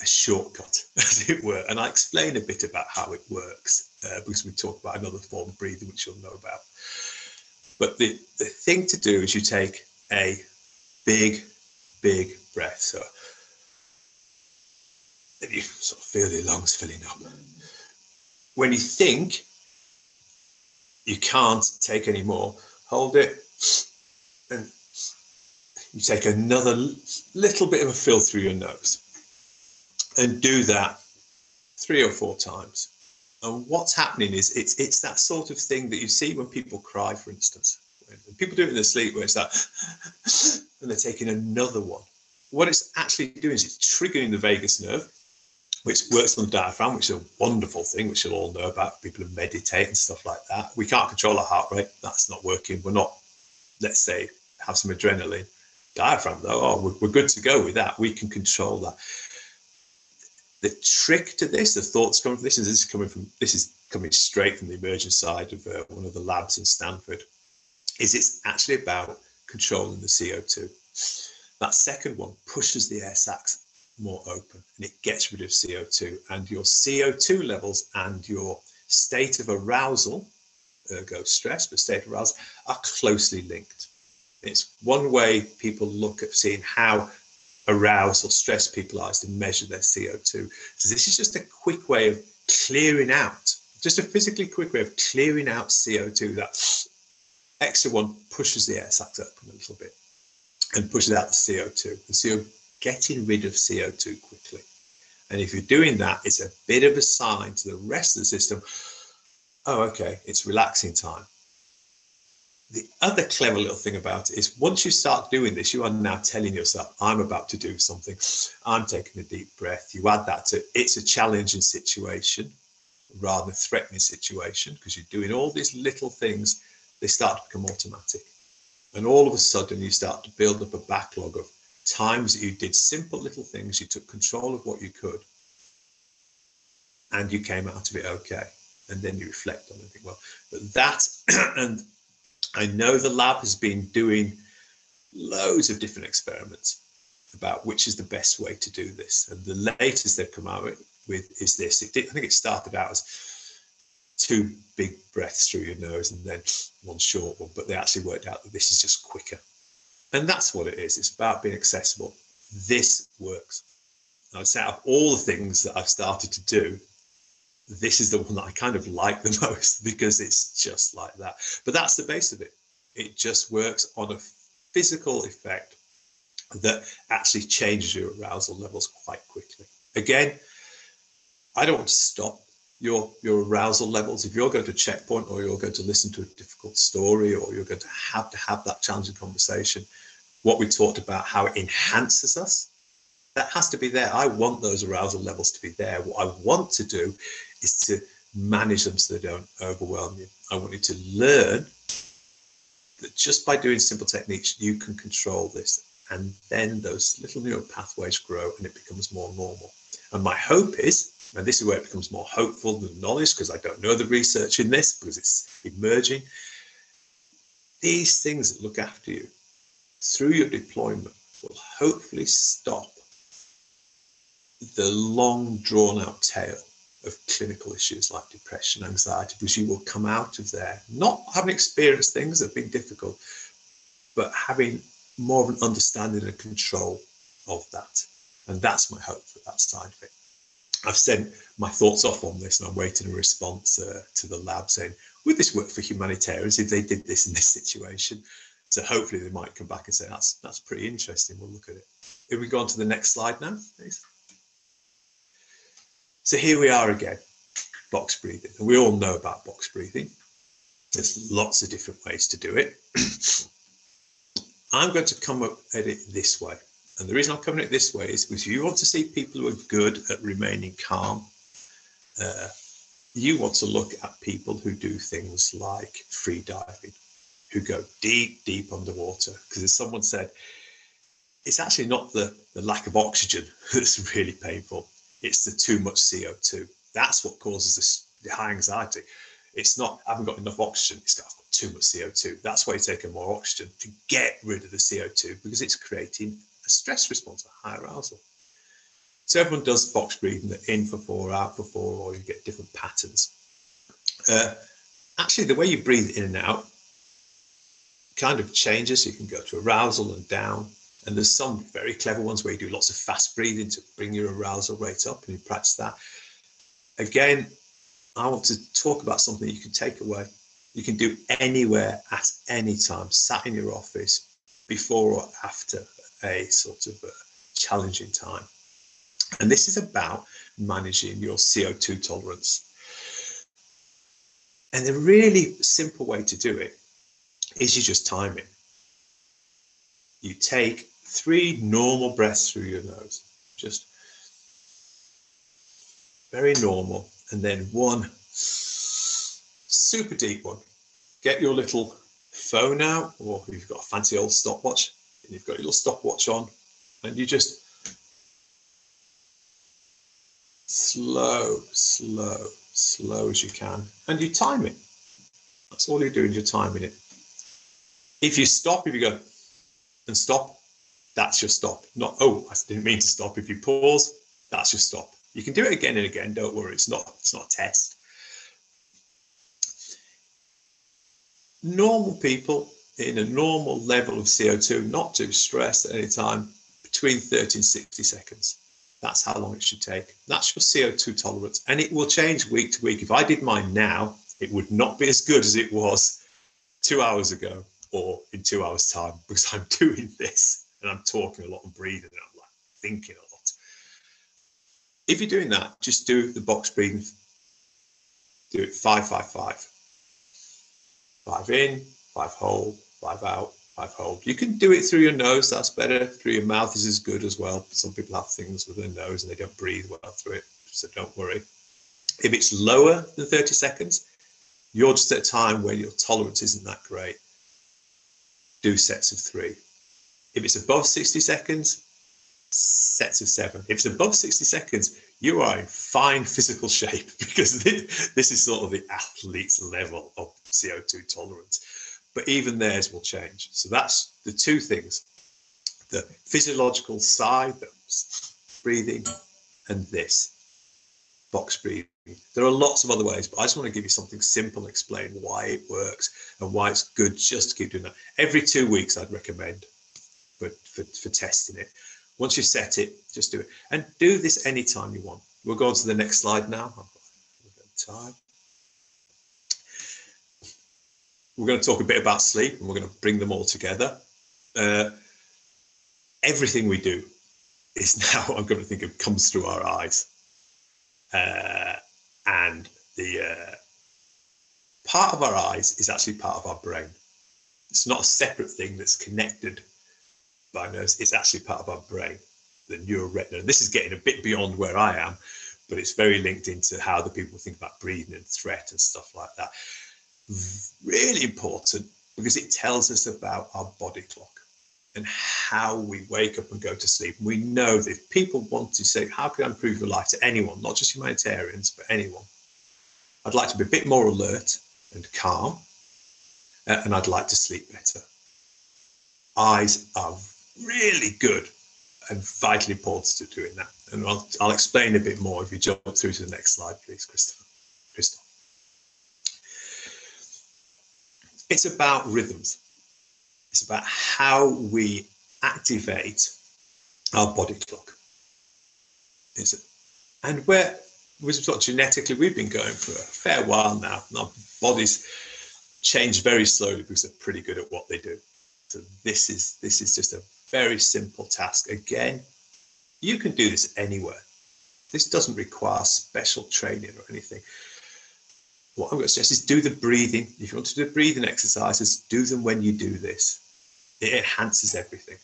[SPEAKER 2] a shortcut, as it were. And I explain a bit about how it works uh, because we talk about another form of breathing, which you'll know about. But the, the thing to do is you take a big, big breath. So you sort of feel your lungs filling up. When you think you can't take any more, hold it and you take another little bit of a fill through your nose and do that three or four times. And what's happening is it's it's that sort of thing that you see when people cry, for instance. When people do it in their sleep, where it's that, and they're taking another one. What it's actually doing is it's triggering the vagus nerve, which works on the diaphragm, which is a wonderful thing, which you'll all know about. People who meditate and stuff like that. We can't control our heart rate. That's not working. We're not, let's say, have some adrenaline. Diaphragm, though, oh, we're, we're good to go with that. We can control that. The trick to this, the thoughts coming from this, is this is coming from this is coming straight from the emergent side of uh, one of the labs in Stanford, is it's actually about controlling the CO2. That second one pushes the air sacs more open and it gets rid of CO2 and your CO2 levels and your state of arousal, ergo stress, but state of arousal, are closely linked. It's one way people look at seeing how aroused or stress people are is to measure their CO2. So this is just a quick way of clearing out, just a physically quick way of clearing out CO2. That extra one pushes the air sacs open a little bit and pushes out the CO2. And so you're getting rid of CO2 quickly. And if you're doing that, it's a bit of a sign to the rest of the system, oh, okay, it's relaxing time. The other clever little thing about it is once you start doing this, you are now telling yourself, I'm about to do something. I'm taking a deep breath. You add that to it's a challenging situation rather than threatening situation because you're doing all these little things, they start to become automatic. And all of a sudden, you start to build up a backlog of times that you did simple little things, you took control of what you could, and you came out of it okay. And then you reflect on it and think, well, but that, and I know the lab has been doing loads of different experiments about which is the best way to do this. And the latest they've come out with is this. Did, I think it started out as two big breaths through your nose and then one short one, but they actually worked out that this is just quicker. And that's what it is. It's about being accessible. This works. I've set up all the things that I've started to do. This is the one that I kind of like the most because it's just like that. But that's the base of it. It just works on a physical effect that actually changes your arousal levels quite quickly. Again, I don't want to stop your your arousal levels if you're going to checkpoint or you're going to listen to a difficult story or you're going to have to have that challenging conversation what we talked about how it enhances us that has to be there i want those arousal levels to be there what i want to do is to manage them so they don't overwhelm you i want you to learn that just by doing simple techniques you can control this and then those little neural pathways grow and it becomes more normal and my hope is and this is where it becomes more hopeful than knowledge because I don't know the research in this because it's emerging. These things that look after you through your deployment will hopefully stop the long drawn out tail of clinical issues like depression, anxiety, because you will come out of there not having experienced things that have been difficult, but having more of an understanding and control of that. And that's my hope for that side of it. I've sent my thoughts off on this and I'm waiting a response uh, to the lab saying, would this work for humanitarians if they did this in this situation? So hopefully they might come back and say, that's, that's pretty interesting. We'll look at it. If we go on to the next slide now, please. So here we are again, box breathing. We all know about box breathing. There's lots of different ways to do it. I'm going to come up at it this way. And the reason I'm coming at it this way is because you want to see people who are good at remaining calm. Uh, you want to look at people who do things like free diving, who go deep, deep underwater. Because as someone said, it's actually not the, the lack of oxygen that's really painful, it's the too much CO2. That's what causes this, the high anxiety. It's not, I haven't got enough oxygen, it's got, I've got too much CO2. That's why you're taking more oxygen to get rid of the CO2 because it's creating a stress response, a high arousal. So everyone does box breathing, in for four, out for four, or you get different patterns. Uh, actually, the way you breathe in and out kind of changes. You can go to arousal and down. And there's some very clever ones where you do lots of fast breathing to bring your arousal rate up and you practice that. Again, I want to talk about something you can take away. You can do anywhere at any time, sat in your office, before or after a sort of a challenging time. And this is about managing your CO2 tolerance. And the really simple way to do it is you just time it. You take three normal breaths through your nose, just very normal, and then one super deep one. Get your little phone out, or if you've got a fancy old stopwatch, and you've got your little stopwatch on, and you just slow, slow, slow as you can, and you time it. That's all you're doing, you're timing it. If you stop, if you go and stop, that's your stop. Not, oh, I didn't mean to stop. If you pause, that's your stop. You can do it again and again, don't worry, it's not, it's not a test. Normal people in a normal level of CO2, not too stressed at any time, between 30 and 60 seconds. That's how long it should take. That's your CO2 tolerance. And it will change week to week. If I did mine now, it would not be as good as it was two hours ago or in two hours' time because I'm doing this and I'm talking a lot and breathing and I'm like thinking a lot. If you're doing that, just do the box breathing. Do it five, five, five. Five in, five hold, five out, five hold. You can do it through your nose, that's better. Through your mouth is as good as well. Some people have things with their nose and they don't breathe well through it, so don't worry. If it's lower than 30 seconds, you're just at a time where your tolerance isn't that great. Do sets of three. If it's above 60 seconds, sets of seven. If it's above 60 seconds, you are in fine physical shape because this is sort of the athlete's level of CO2 tolerance. But even theirs will change. So that's the two things the physiological side, the breathing, and this box breathing. There are lots of other ways, but I just want to give you something simple, and explain why it works and why it's good just to keep doing that. Every two weeks, I'd recommend for, for, for testing it. Once you've set it, just do it. And do this anytime you want. We'll go on to the next slide now. Time. We're going to talk a bit about sleep and we're going to bring them all together. Uh, everything we do is now, I'm going to think of, comes through our eyes. Uh, and the uh, part of our eyes is actually part of our brain. It's not a separate thing that's connected by nerves. It's actually part of our brain, the neuroretina. This is getting a bit beyond where I am, but it's very linked into how the people think about breathing and threat and stuff like that. Really important because it tells us about our body clock and how we wake up and go to sleep. We know that if people want to say, How can I improve your life to anyone, not just humanitarians, but anyone? I'd like to be a bit more alert and calm, uh, and I'd like to sleep better. Eyes are really good and vitally important to doing that. And I'll, I'll explain a bit more if you jump through to the next slide, please, Christopher. Christoph. It's about rhythms. It's about how we activate our body clock. It's, and where we've got genetically, we've been going for a fair while now. Our bodies change very slowly because they're pretty good at what they do. So this is this is just a very simple task. Again, you can do this anywhere. This doesn't require special training or anything. What I'm going to suggest is do the breathing. If you want to do breathing exercises, do them when you do this. It enhances everything.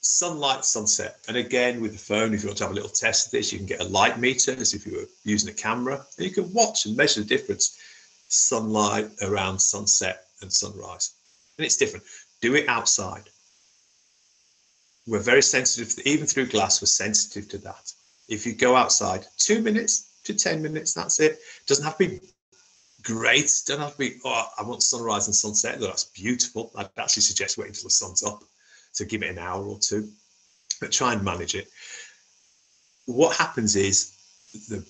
[SPEAKER 2] Sunlight, sunset. And again, with the phone, if you want to have a little test of this, you can get a light meter as if you were using a camera. And you can watch and measure the difference sunlight around sunset and sunrise. And it's different. Do it outside. We're very sensitive, even through glass, we're sensitive to that. If you go outside, two minutes to 10 minutes, that's it. Doesn't have to be great. Don't have to be, oh, I want sunrise and sunset. Though That's beautiful. I'd actually suggest waiting until the sun's up. So give it an hour or two, but try and manage it. What happens is the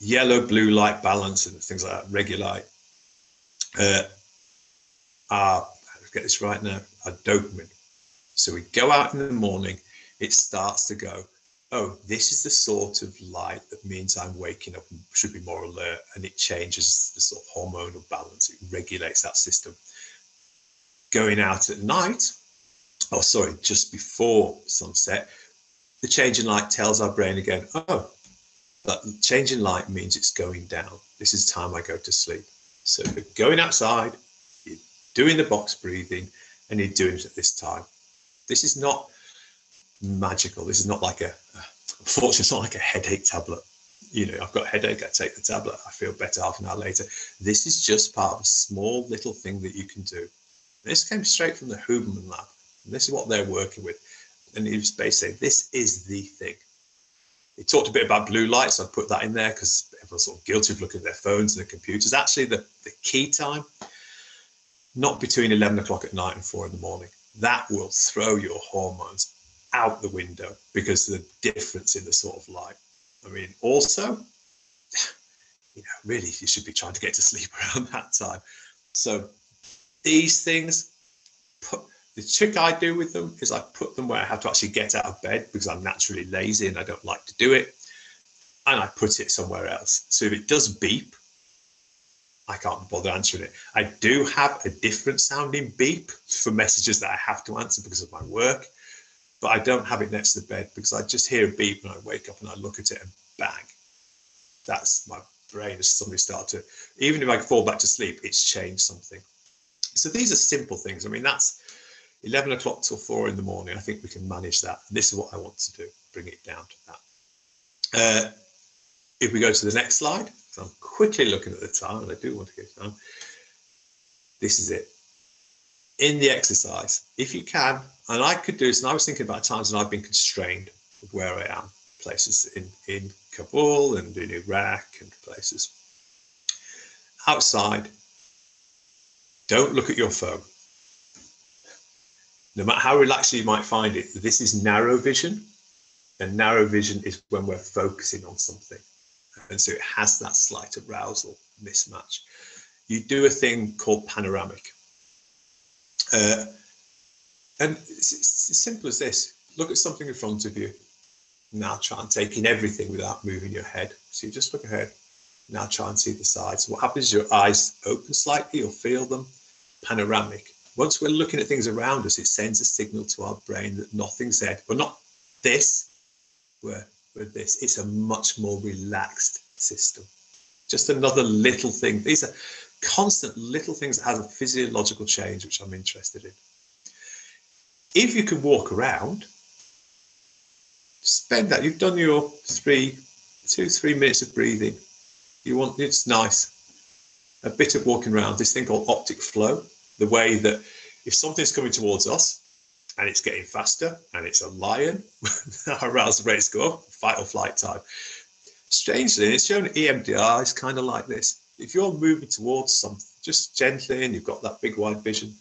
[SPEAKER 2] yellow blue light balance and things like that, regular light, uh, are, get this right now, are dopamine. So we go out in the morning, it starts to go, oh, this is the sort of light that means I'm waking up and should be more alert. And it changes the sort of hormonal balance. It regulates that system. Going out at night, oh, sorry, just before sunset, the change in light tells our brain again, oh, that change in light means it's going down. This is time I go to sleep. So going outside, doing the box breathing, and you're doing it at this time. This is not magical. This is not like a, unfortunately, it's not like a headache tablet. You know, I've got a headache, I take the tablet, I feel better half an hour later. This is just part of a small little thing that you can do. This came straight from the Huberman lab. And this is what they're working with. And he was basically saying, this is the thing. He talked a bit about blue lights. So I put that in there because everyone's sort of guilty of looking at their phones and their computers. Actually, the, the key time, not between 11 o'clock at night and four in the morning. That will throw your hormones out the window because the difference in the sort of light. I mean, also, you know, really, you should be trying to get to sleep around that time. So these things, put the trick I do with them is I put them where I have to actually get out of bed because I'm naturally lazy and I don't like to do it. And I put it somewhere else. So if it does beep, I can't bother answering it. I do have a different sounding beep for messages that I have to answer because of my work, but I don't have it next to the bed because I just hear a beep and I wake up and I look at it and bang. That's my brain has suddenly started to, even if I fall back to sleep, it's changed something. So these are simple things. I mean, that's 11 o'clock till four in the morning. I think we can manage that. And this is what I want to do, bring it down to that. Uh, if we go to the next slide, so I'm quickly looking at the time and I do want to get done. This is it. In the exercise, if you can, and I could do this, and I was thinking about times when I've been constrained with where I am, places in, in Kabul and in Iraq and places. Outside, don't look at your phone. No matter how relaxed you might find it, this is narrow vision. And narrow vision is when we're focusing on something. And so it has that slight arousal mismatch. You do a thing called panoramic. Uh, and it's, it's as simple as this look at something in front of you. Now try and take in everything without moving your head. So you just look ahead. Now try and see the sides. What happens is your eyes open slightly, you'll feel them. Panoramic. Once we're looking at things around us, it sends a signal to our brain that nothing's there. We're not this, we're, we're this. It's a much more relaxed system. Just another little thing. These are constant little things that have a physiological change, which I'm interested in. If you can walk around, spend that. You've done your three, two, three minutes of breathing. You want it's nice. A bit of walking around. This thing called optic flow, the way that if something's coming towards us and it's getting faster and it's a lion, our arousal rates go up, fight or flight time. Strangely, it's shown EMDR is kind of like this. If you're moving towards something just gently and you've got that big wide vision,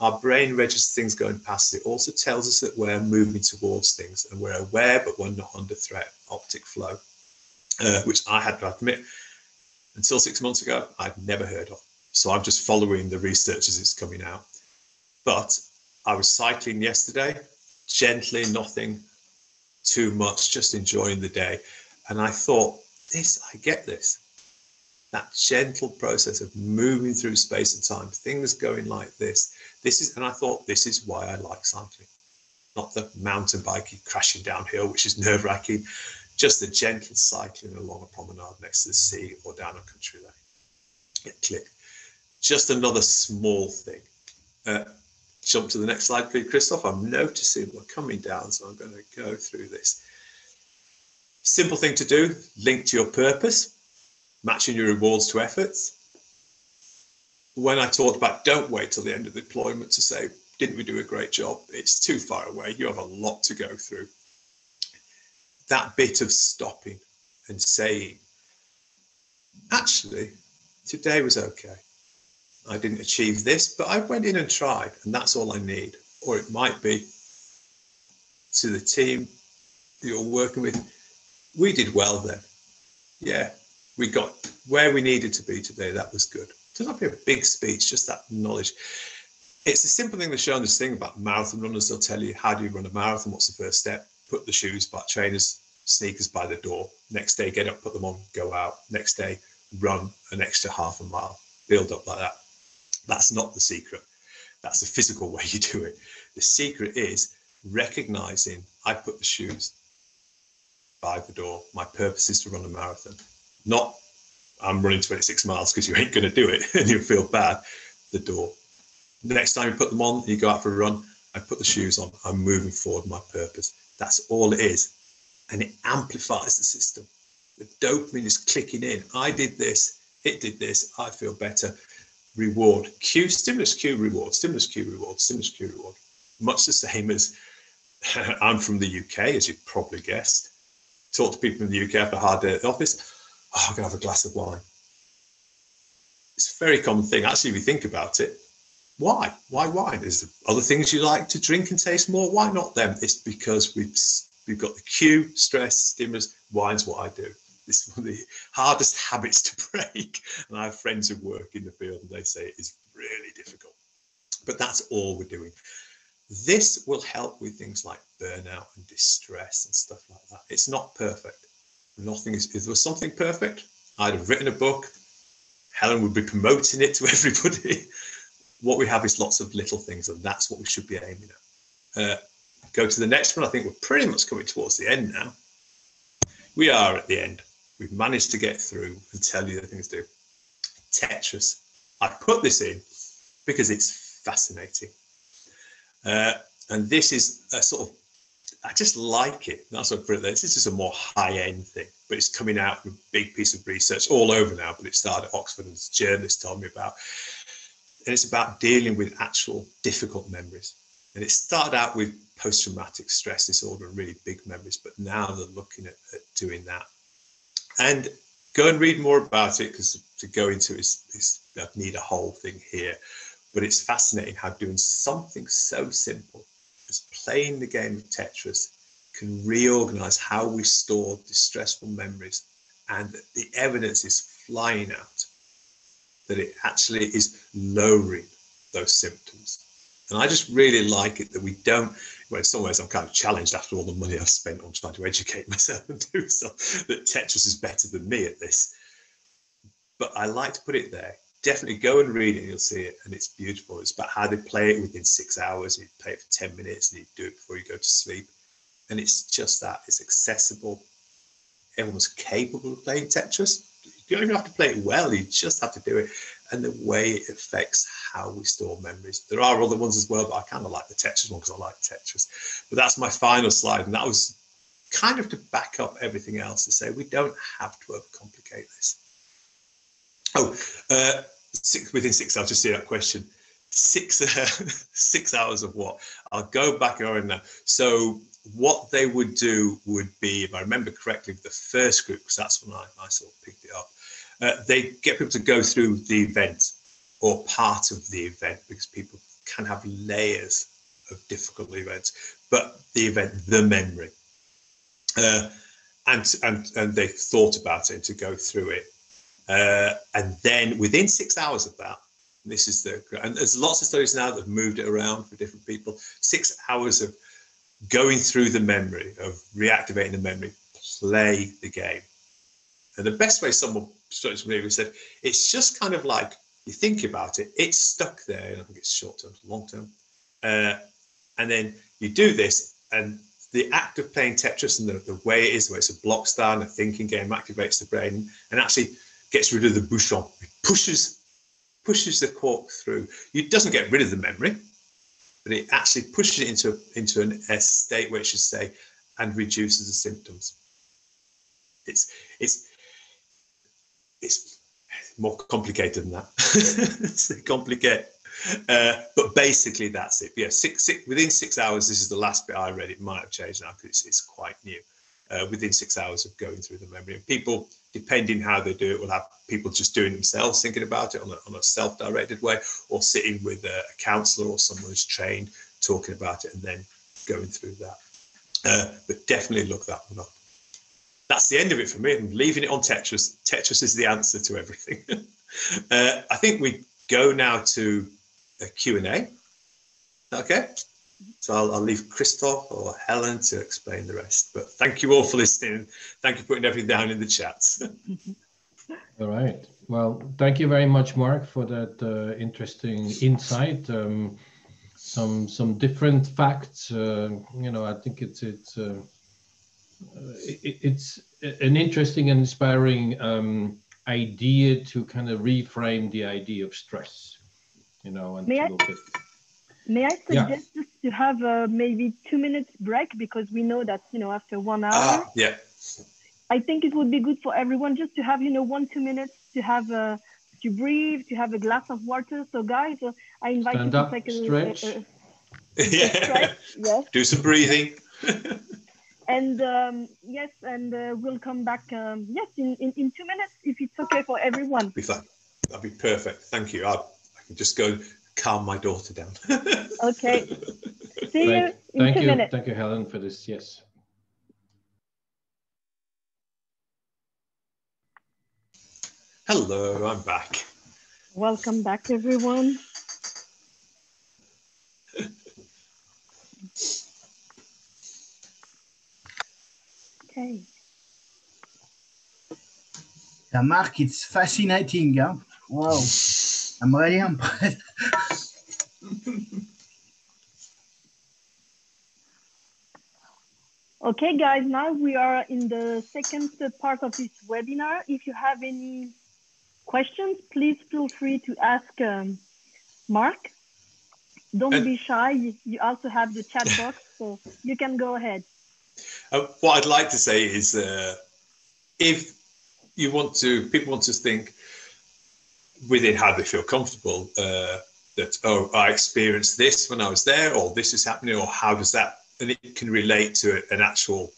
[SPEAKER 2] our brain registers things going past. It also tells us that we're moving towards things and we're aware, but we're not under threat. Optic flow, uh, which I had to admit until six months ago, I'd never heard of. So I'm just following the research as it's coming out. But I was cycling yesterday, gently, nothing too much, just enjoying the day. And I thought, this, I get this. That gentle process of moving through space and time, things going like this. This is, and I thought, this is why I like cycling. Not the mountain biking crashing downhill, which is nerve wracking, just the gentle cycling along a promenade next to the sea or down a country lane. It clicked. Just another small thing. Uh, jump to the next slide, please, Christoph. I'm noticing we're coming down, so I'm going to go through this. Simple thing to do, link to your purpose, matching your rewards to efforts. When I talked about don't wait till the end of the deployment to say, didn't we do a great job? It's too far away. You have a lot to go through. That bit of stopping and saying, actually, today was okay. I didn't achieve this, but I went in and tried, and that's all I need. Or it might be to the team you're working with, we did well then. Yeah, we got where we needed to be today. That was good. It doesn't have to be a big speech, just that knowledge. It's a simple thing shown this thing about marathon runners. They'll tell you how do you run a marathon? What's the first step? Put the shoes, but trainers, sneakers by the door. Next day, get up, put them on, go out. Next day, run an extra half a mile. Build up like that. That's not the secret. That's the physical way you do it. The secret is recognizing I put the shoes by the door. My purpose is to run a marathon, not I'm running 26 miles because you ain't going to do it and you'll feel bad. The door. The next time you put them on, you go out for a run. I put the shoes on. I'm moving forward. My purpose. That's all it is, and it amplifies the system. The dopamine is clicking in. I did this. It did this. I feel better reward. Cue, stimulus cue reward, stimulus cue reward, stimulus cue reward. Much the same as I'm from the UK, as you probably guessed. Talk to people in the UK after a hard day at the office. Oh, I'm to have a glass of wine. It's a very common thing. Actually, if you think about it, why? Why wine? Is other things you like to drink and taste more? Why not them? It's because we've we've got the cue, stress, stimulus. Wine's what I do. It's one of the hardest habits to break. And I have friends who work in the field and they say it is really difficult. but that's all we're doing. This will help with things like burnout and distress and stuff like that. It's not perfect. Nothing is, if there was something perfect, I'd have written a book. Helen would be promoting it to everybody. what we have is lots of little things, and that's what we should be aiming at. Uh, go to the next one. I think we're pretty much coming towards the end now. We are at the end. We've managed to get through and tell you the things to do. Tetris. I put this in because it's fascinating. Uh, and this is a sort of, I just like it. That's what I put it there. This is just a more high end thing, but it's coming out with a big piece of research all over now. But it started at Oxford, and journalists told me about. And it's about dealing with actual difficult memories. And it started out with post traumatic stress disorder and really big memories, but now they're looking at, at doing that. And go and read more about it because to go into is I'd need a whole thing here. But it's fascinating how doing something so simple as playing the game of Tetris can reorganize how we store distressful memories. And the evidence is flying out that it actually is lowering those symptoms. And I just really like it that we don't, well, in some ways, I'm kind of challenged after all the money I've spent on trying to educate myself and do stuff that Tetris is better than me at this. But I like to put it there. Definitely go and read it, and you'll see it, and it's beautiful. It's about how they play it within six hours. You play it for 10 minutes, and you do it before you go to sleep. And it's just that it's accessible. Everyone's capable of playing Tetris. You don't even have to play it well, you just have to do it and the way it affects how we store memories. There are other ones as well, but I kind of like the Tetris one because I like Tetris. But that's my final slide, and that was kind of to back up everything else to say we don't have to overcomplicate this. Oh, uh, six, within six, I'll just see that question. Six, uh, six hours of what? I'll go back over now. So what they would do would be, if I remember correctly, the first group, because that's when I, I sort of picked it up, uh, they get people to go through the event or part of the event because people can have layers of difficult events, but the event, the memory. Uh, and, and, and they thought about it to go through it. Uh, and then within six hours of that, this is the, and there's lots of studies now that have moved it around for different people, six hours of going through the memory, of reactivating the memory, play the game. And the best way someone to me said, it's just kind of like you think about it, it's stuck there. And I think it's short term, long term. Uh, and then you do this, and the act of playing Tetris and the, the way it is, where it's a block style and a thinking game, activates the brain and actually gets rid of the bouchon. It pushes pushes the cork through. It doesn't get rid of the memory, but it actually pushes it into into an, a state where it should stay and reduces the symptoms. It's it's it's more complicated than that. it's complicated. Uh, but basically, that's it. Yeah, six, six, within six hours, this is the last bit I read. It might have changed now because it's, it's, quite new. Uh, within six hours of going through the memory, and people, depending how they do it, will have people just doing themselves, thinking about it on a, on a self-directed way, or sitting with a, a counsellor or someone who's trained, talking about it, and then going through that. Uh, but definitely look that one up that's the end of it for me. I'm leaving it on Tetris. Tetris is the answer to everything. uh, I think we go now to a Q&A. Okay. So I'll, I'll, leave Christoph or Helen to explain the rest. But thank you all for listening. Thank you for putting everything down in the chat.
[SPEAKER 1] all right. Well, thank you very much, Mark, for that uh, interesting insight. Um, some some different facts. Uh, you know, I think it's it's uh, it, it's an interesting and inspiring um, idea to kind of reframe the idea of stress, you know, and
[SPEAKER 4] may
[SPEAKER 1] to
[SPEAKER 4] I,
[SPEAKER 1] at.
[SPEAKER 4] May I suggest yeah. to have a maybe two minutes break because we know that you know after one hour.
[SPEAKER 2] Ah, yeah.
[SPEAKER 4] I think it would be good for everyone just to have you know one two minutes to have a to breathe, to have a glass of water. So guys, uh, I invite
[SPEAKER 1] Stand
[SPEAKER 4] you
[SPEAKER 1] up,
[SPEAKER 4] to take a,
[SPEAKER 1] stretch.
[SPEAKER 4] a, a,
[SPEAKER 2] a yeah.
[SPEAKER 4] stretch. Yes.
[SPEAKER 2] Do some breathing.
[SPEAKER 4] and um, yes, and uh, we'll come back. Um, yes, in, in, in two minutes, if it's okay for everyone.
[SPEAKER 2] Be fine. That'd be perfect. Thank you. I, I can just go calm my daughter down.
[SPEAKER 4] okay. See
[SPEAKER 1] Great.
[SPEAKER 4] you in
[SPEAKER 1] Thank
[SPEAKER 4] two
[SPEAKER 1] you.
[SPEAKER 4] minutes.
[SPEAKER 1] Thank you, Helen, for this. Yes.
[SPEAKER 2] Hello, I'm back.
[SPEAKER 4] Welcome back, everyone. Okay.
[SPEAKER 5] Yeah, Mark, it's fascinating. Huh? Wow. I'm really impressed.
[SPEAKER 4] Okay, guys, now we are in the second part of this webinar. If you have any questions, please feel free to ask um, Mark. Don't
[SPEAKER 2] And-
[SPEAKER 4] be shy. You- You also have the chat box, so you can go ahead.
[SPEAKER 2] Uh, what I'd like to say is, uh, if you want to, people want to think within how they feel comfortable uh, that oh, I experienced this when I was there, or this is happening, or how does that, and it can relate to an actual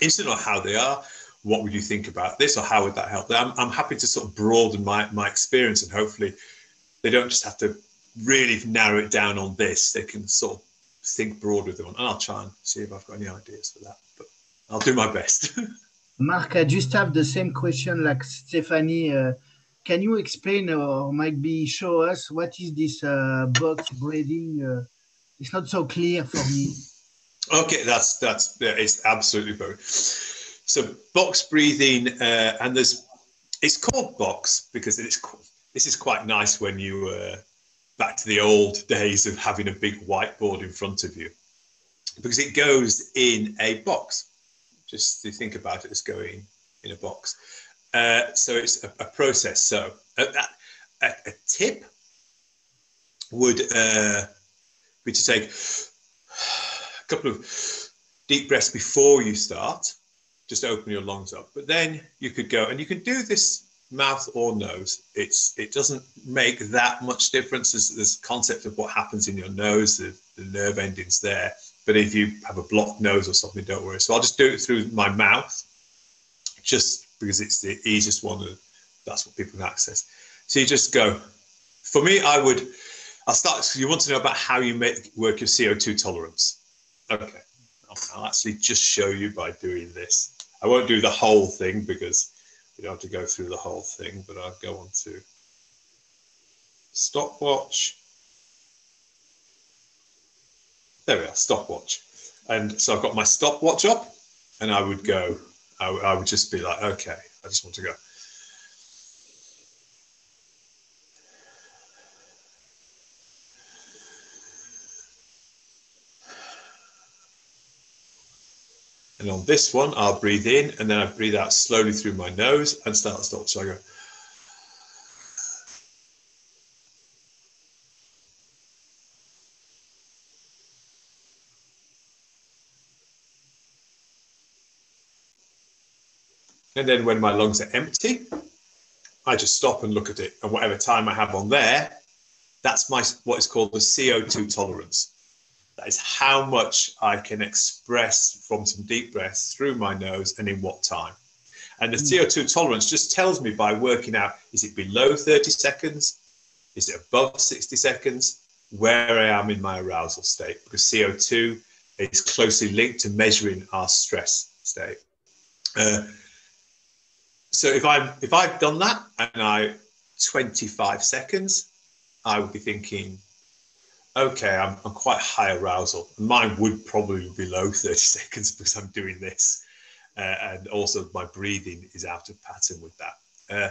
[SPEAKER 2] incident or how they are. What would you think about this, or how would that help? I'm, I'm happy to sort of broaden my my experience, and hopefully, they don't just have to really narrow it down on this. They can sort of think broad with them, and I'll try and see if I've got any ideas for that. But I'll do my best.
[SPEAKER 5] Mark, I just have the same question like Stephanie. Uh, can you explain or might be show us what is this uh, box breathing? Uh, it's not so clear for me.
[SPEAKER 2] okay, that's that's yeah, it's absolutely perfect. So box breathing, uh, and there's it's called box because it's this is quite nice when you uh, back to the old days of having a big whiteboard in front of you because it goes in a box. Just to think about it as going in a box. Uh, so it's a, a process. So a, a, a tip would uh, be to take a couple of deep breaths before you start. Just open your lungs up. But then you could go, and you can do this mouth or nose. It's it doesn't make that much difference. There's this concept of what happens in your nose, the, the nerve endings there. But if you have a blocked nose or something, don't worry. So I'll just do it through my mouth, just because it's the easiest one. and That's what people can access. So you just go. For me, I would. I'll start. So you want to know about how you make work your CO2 tolerance. Okay, I'll, I'll actually just show you by doing this. I won't do the whole thing because you don't have to go through the whole thing, but I'll go on to stopwatch. There we are, stopwatch. And so I've got my stopwatch up, and I would go, I would just be like, okay, I just want to go. And on this one, I'll breathe in and then I breathe out slowly through my nose and start to stop. So I go. And then when my lungs are empty, I just stop and look at it. And whatever time I have on there, that's my what is called the CO2 tolerance. That is how much I can express from some deep breaths through my nose and in what time. And the CO2 tolerance just tells me by working out is it below 30 seconds? Is it above 60 seconds? Where I am in my arousal state. Because CO2 is closely linked to measuring our stress state. Uh, so if I'm if I've done that and I 25 seconds, I would be thinking, okay, I'm, I'm quite high arousal. Mine would probably be below 30 seconds because I'm doing this. Uh, and also my breathing is out of pattern with that. Uh,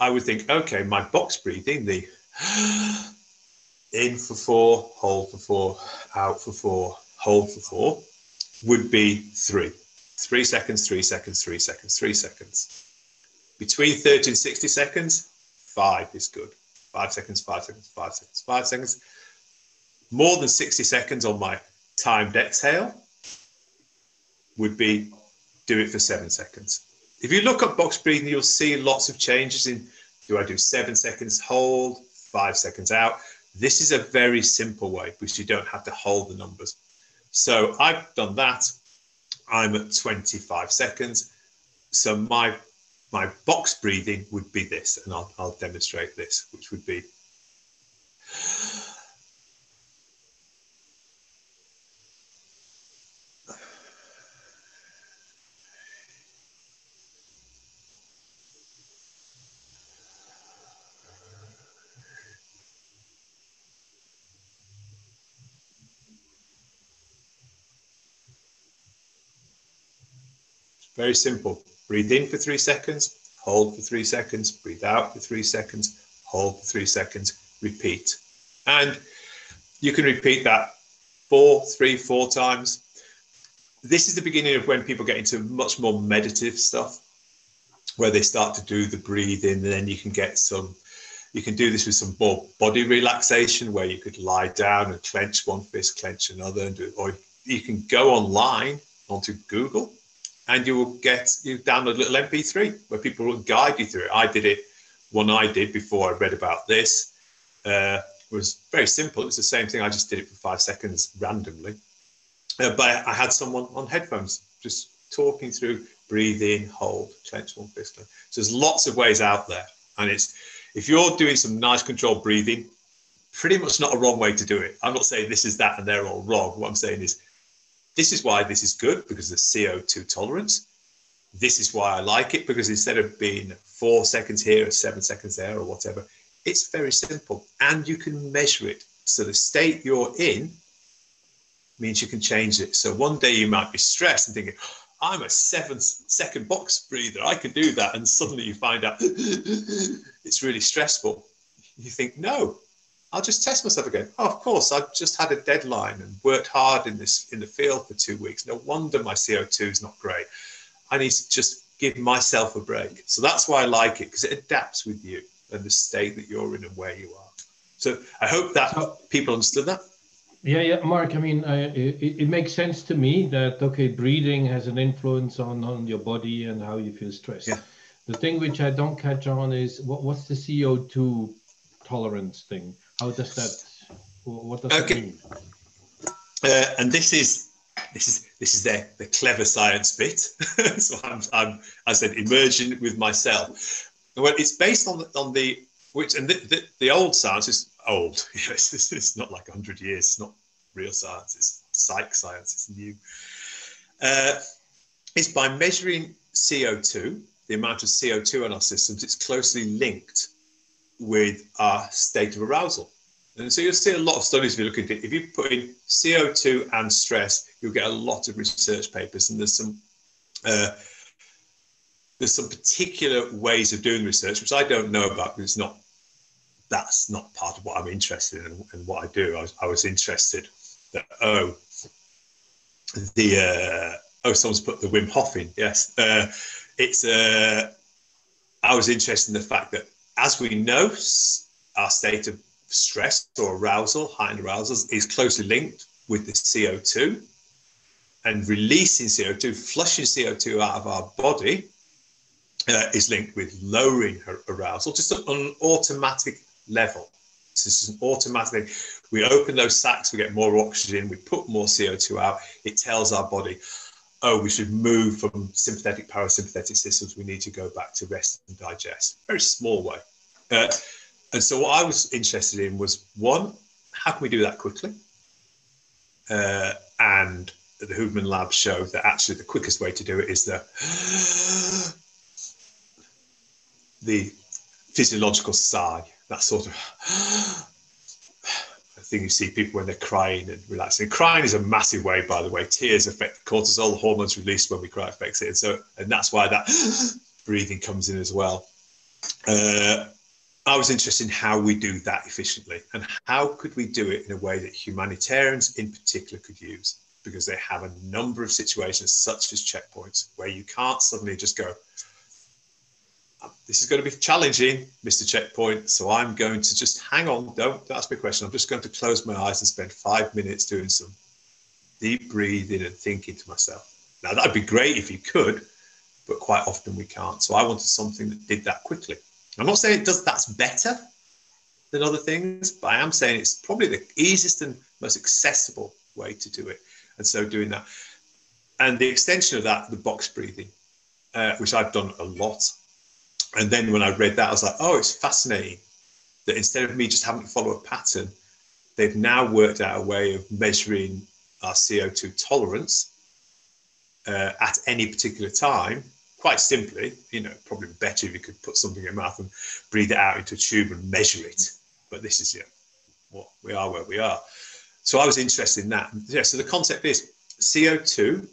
[SPEAKER 2] I would think, okay, my box breathing, the in for four, hold for four, out for four, hold for four, would be three. Three seconds, three seconds, three seconds, three seconds. Between 30 and 60 seconds, five is good. Five seconds, five seconds, five seconds, five seconds. More than 60 seconds on my timed exhale would be do it for seven seconds. If you look up box breathing, you'll see lots of changes in do I do seven seconds hold, five seconds out? This is a very simple way because you don't have to hold the numbers. So I've done that. I'm at 25 seconds. So my my box breathing would be this, and I'll, I'll demonstrate this, which would be Very simple. Breathe in for three seconds, hold for three seconds, breathe out for three seconds, hold for three seconds, repeat. And you can repeat that four, three, four times. This is the beginning of when people get into much more meditative stuff, where they start to do the breathing, and then you can get some. You can do this with some more body relaxation, where you could lie down and clench one fist, clench another, and do, or you can go online onto Google and you will get you download a little MP3 where people will guide you through it. I did it. One I did before I read about this uh, was very simple. It was the same thing. I just did it for five seconds randomly, uh, but I had someone on headphones just talking through breathing, hold, clench one fist. So there's lots of ways out there, and it's if you're doing some nice controlled breathing, pretty much not a wrong way to do it. I'm not saying this is that and they're all wrong. What I'm saying is this is why this is good because of CO2 tolerance. This is why I like it because instead of being four seconds here or seven seconds there or whatever, it's very simple and you can measure it. So the state you're in means you can change it. So one day you might be stressed and thinking, I'm a seven second box breather. I can do that. And suddenly you find out it's really stressful. You think, no, I'll just test myself again. Oh, of course, I've just had a deadline and worked hard in this in the field for two weeks. No wonder my CO2 is not great. I need to just give myself a break. So that's why I like it because it adapts with you and the state that you're in and where you are. So I hope that people understood that.
[SPEAKER 1] Yeah, yeah, Mark. I mean, I, it, it makes sense to me that okay, breathing has an influence on on your body and how you feel stressed.
[SPEAKER 2] Yeah.
[SPEAKER 1] The thing which I don't catch on is what, what's the CO2 tolerance thing? How does that? What does okay. that mean?
[SPEAKER 2] Uh, and this is this is this is the the clever science bit. so I'm, I'm I said emerging with myself. Well, it's based on the, on the which and the, the, the old science is old. It's, it's not like hundred years. It's not real science. It's psych science. It's new. Uh, it's by measuring CO2, the amount of CO2 in our systems. It's closely linked with our state of arousal. And so you'll see a lot of studies if you look at it. If you put in CO2 and stress, you'll get a lot of research papers. And there's some uh, there's some particular ways of doing research which I don't know about because it's not that's not part of what I'm interested in and what I do. I was, I was interested that oh the uh, oh someone's put the Wim Hof in yes uh, it's uh, I was interested in the fact that as we know, our state of stress or arousal, heightened arousal, is closely linked with the CO2. And releasing CO2, flushing CO2 out of our body, uh, is linked with lowering arousal, just on an automatic level. So this is an automatic. thing. We open those sacs, we get more oxygen, we put more CO2 out. It tells our body, oh, we should move from sympathetic parasympathetic systems. We need to go back to rest and digest. Very small way. Uh, and so what I was interested in was one, how can we do that quickly? Uh, and the Huberman Lab showed that actually the quickest way to do it is the the physiological sigh, that sort of thing you see people when they're crying and relaxing. Crying is a massive way, by the way. Tears affect cortisol, the hormones released when we cry affects it. And so, and that's why that breathing comes in as well. Uh, I was interested in how we do that efficiently and how could we do it in a way that humanitarians in particular could use because they have a number of situations such as checkpoints where you can't suddenly just go this is going to be challenging mr checkpoint so i'm going to just hang on don't ask me a question i'm just going to close my eyes and spend five minutes doing some deep breathing and thinking to myself now that'd be great if you could but quite often we can't so i wanted something that did that quickly I'm not saying it does that's better than other things, but I am saying it's probably the easiest and most accessible way to do it. And so doing that. And the extension of that, the box breathing, uh, which I've done a lot. And then when I read that, I was like, oh, it's fascinating that instead of me just having to follow a pattern, they've now worked out a way of measuring our CO2 tolerance uh, at any particular time quite simply, you know, probably better if you could put something in your mouth and breathe it out into a tube and measure it. But this is yeah, what we are where we are. So I was interested in that. Yeah, so the concept is CO2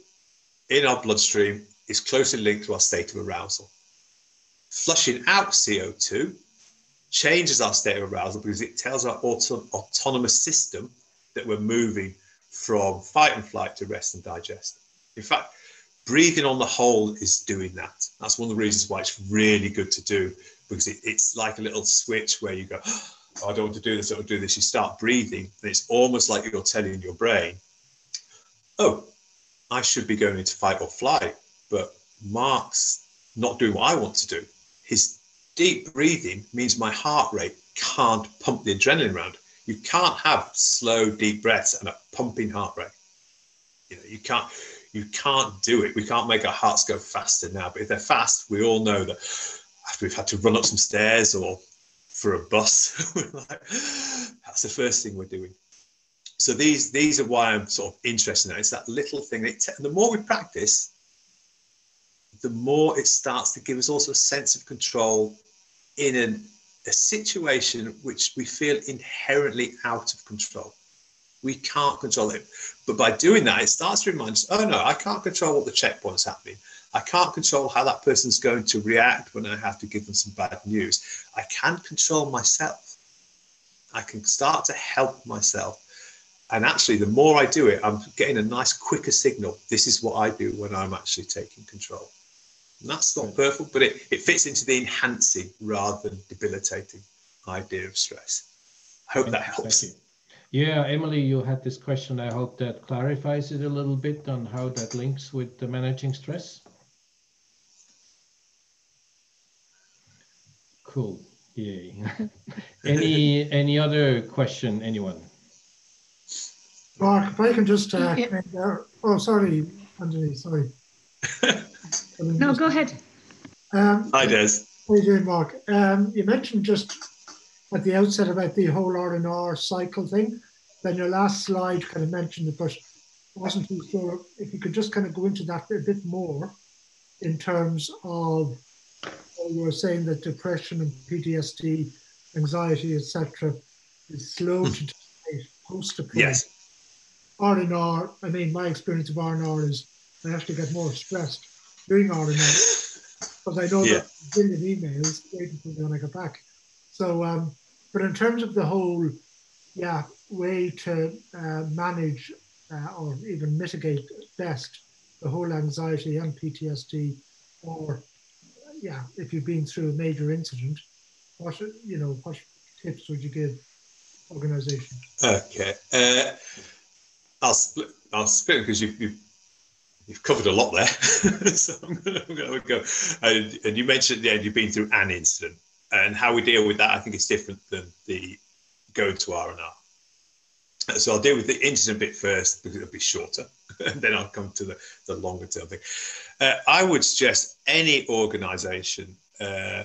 [SPEAKER 2] in our bloodstream is closely linked to our state of arousal. Flushing out CO2 changes our state of arousal because it tells our auto- autonomous system that we're moving from fight and flight to rest and digest. In fact, breathing on the whole is doing that. That's one of the reasons why it's really good to do because it, it's like a little switch where you go, oh, I don't want to do this, I don't do this. You start breathing, and it's almost like you're telling your brain, oh, I should be going into fight or flight, but Mark's not doing what I want to do. His deep breathing means my heart rate can't pump the adrenaline around. You can't have slow, deep breaths and a pumping heart rate. You know, you can't you can't do it. We can't make our hearts go faster now. But if they're fast, we all know that after we've had to run up some stairs or for a bus, like, that's the first thing we're doing. So these these are why I'm sort of interested in it. It's that little thing. That the more we practice, the more it starts to give us also a sense of control in an, a situation which we feel inherently out of control. We can't control it. But by doing that, it starts to remind us oh, no, I can't control what the checkpoint's happening. I can't control how that person's going to react when I have to give them some bad news. I can control myself. I can start to help myself. And actually, the more I do it, I'm getting a nice, quicker signal. This is what I do when I'm actually taking control. And that's not perfect, but it, it fits into the enhancing rather than debilitating idea of stress. I hope that helps.
[SPEAKER 1] Yeah, Emily, you had this question. I hope that clarifies it a little bit on how that links with the managing stress. Cool. Yay. any any other question, anyone?
[SPEAKER 6] Mark, if I can just, uh, uh, oh, sorry, Anthony, sorry.
[SPEAKER 7] no, go ahead.
[SPEAKER 2] Um, Hi, Des.
[SPEAKER 6] How you doing, Mark? Um, you mentioned just at the outset about the whole R&R cycle thing. Then your last slide kind of mentioned it, but I wasn't too sure if you could just kind of go into that a bit more in terms of you were saying that depression and PTSD, anxiety, etc., is slow to dissipate post depression.
[SPEAKER 2] Yes.
[SPEAKER 6] R&R, I mean, my experience of R&R is I actually get more stressed doing R&R because I know yeah. that a billion emails waiting for me when I get back. So, um, but in terms of the whole, yeah, way to uh, manage uh, or even mitigate best the whole anxiety and PTSD, or yeah, if you've been through a major incident, what you know, what tips would you give organizations?
[SPEAKER 2] Okay, uh, I'll split. I'll split because you've, you've you've covered a lot there. so I'm going to go. And, and, you mentioned at the end you've been through an incident, and how we deal with that, I think, is different than the going to R and R. So I'll deal with the incident bit first because it'll be shorter, and then I'll come to the, the longer term thing. Uh, I would suggest any organisation uh,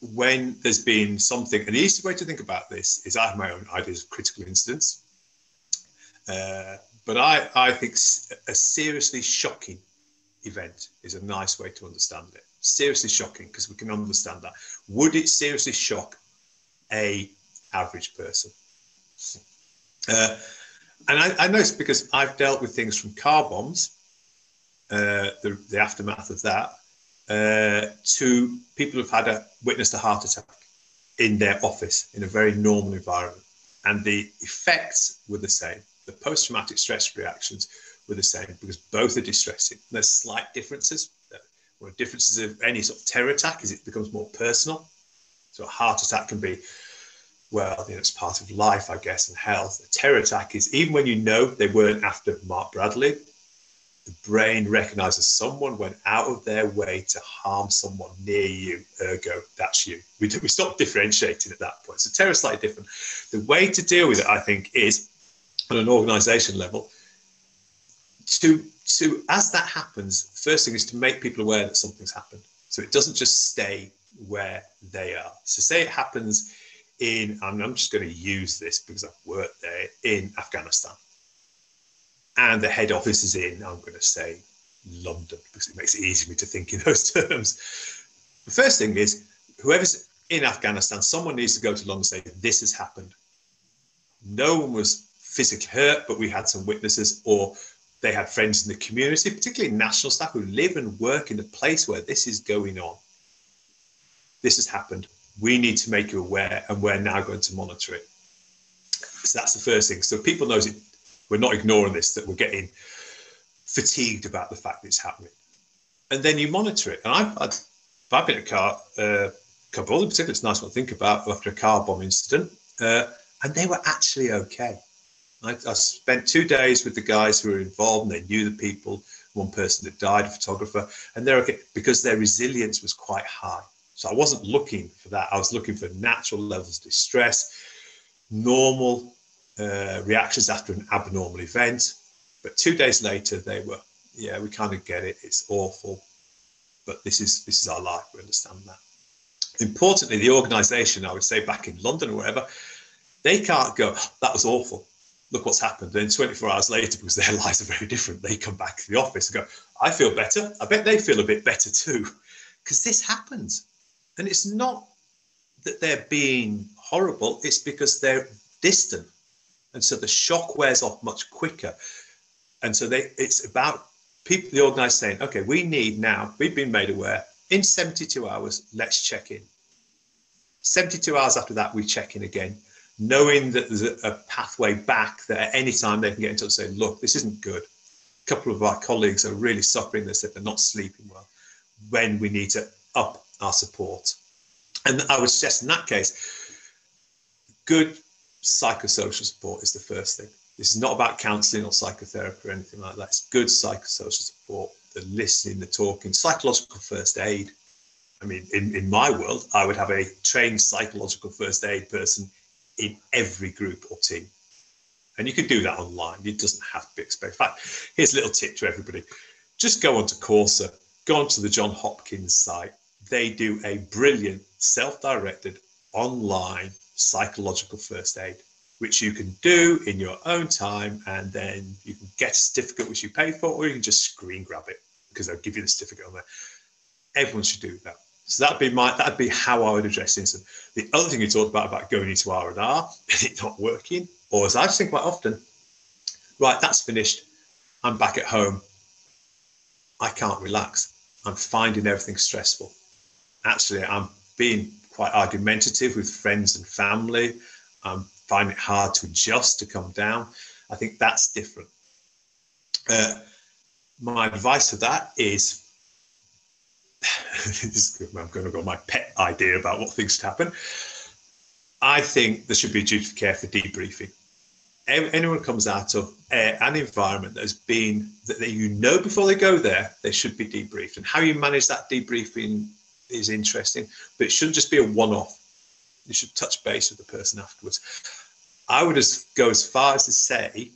[SPEAKER 2] when there's been something, and the easy way to think about this is I have my own ideas of critical incidents. Uh, but I, I think a seriously shocking event is a nice way to understand it. Seriously shocking because we can understand that. Would it seriously shock a average person? Uh, and I, I noticed because I've dealt with things from car bombs, uh, the, the aftermath of that, uh, to people who've had a witnessed a heart attack in their office in a very normal environment, and the effects were the same the post traumatic stress reactions were the same because both are distressing. There's slight differences. Well, differences of any sort of terror attack is it becomes more personal. So a heart attack can be, well, you know, it's part of life, I guess, and health. A terror attack is even when you know they weren't after Mark Bradley, the brain recognizes someone went out of their way to harm someone near you. Ergo, that's you. We, we stop differentiating at that point. So terror is slightly different. The way to deal with it, I think, is on an organization level to to as that happens first thing is to make people aware that something's happened. So it doesn't just stay where they are. So say it happens in I'm just going to use this because i've worked there in afghanistan. And the head office is in i'm going to say london because it makes it easy for me to think in those terms. The first thing is whoever's in afghanistan someone needs to go to london and say this has happened. No one was physically hurt, but we had some witnesses, or they had friends in the community, particularly national staff who live and work in the place where this is going on. This has happened. We need to make you aware, and we're now going to monitor it. So that's the first thing. So people knows it. We're not ignoring this. That we're getting fatigued about the fact that it's happening, and then you monitor it. And I've, I've, I've been at a car, uh, Kabul in particular. It's a nice one to think about after a car bomb incident, uh, and they were actually okay. I, I, spent two days with the guys who were involved, and they knew the people. One person had died, a photographer, and they're okay because their resilience was quite high. So I wasn't looking for that. I was looking for natural levels of distress, normal uh, reactions after an abnormal event. But two days later, they were, yeah, we kind of get it. It's awful, but this is this is our life. We understand that. Importantly, the organisation, I would say, back in London or wherever, they can't go. That was awful look what's happened. Then 24 hours later, because their lives are very different, they come back to the office and go, I feel better. I bet they feel a bit better too. Because this happens. And it's not that they're being horrible, it's because they're distant. And so the shock wears off much quicker. And so they it's about people, the organized saying, okay, we need now, we've been made aware, in 72 hours, let's check in. 72 hours after that, we check in again knowing that there's a, a, pathway back that at any time they can get in touch and say, look, this isn't good. A couple of our colleagues are really suffering this if they're not sleeping well, when we need to up our support. And I would suggest in that case, good psychosocial support is the first thing. This is not about counseling or psychotherapy or anything like that. It's good psychosocial support, the listening, the talking, psychological first aid. I mean, in, in my world, I would have a trained psychological first aid person in every group or team. And you can do that online. It doesn't have to be expensive. In fact, here's a little tip to everybody. Just go onto Coursera, go onto the John Hopkins site. They do a brilliant self-directed online psychological first aid, which you can do in your own time. And then you can get a certificate which you pay for, or you can just screen grab it because they'll give you the certificate on there. Everyone should do that. So that'd be my that'd be how I would address this. The other thing you talked about about going into R and R and it not working, or as I think quite often, right, that's finished. I'm back at home. I can't relax. I'm finding everything stressful. Actually, I'm being quite argumentative with friends and family. I'm finding it hard to adjust to come down. I think that's different. Uh, my advice to that is this is, I'm going to go my pet idea about what things to happen. I think there should be a duty of care for debriefing. Anyone comes out of uh, an environment that has been that you know before they go there, they should be debriefed. And how you manage that debriefing is interesting, but it shouldn't just be a one-off. You should touch base with the person afterwards. I would just go as far as to say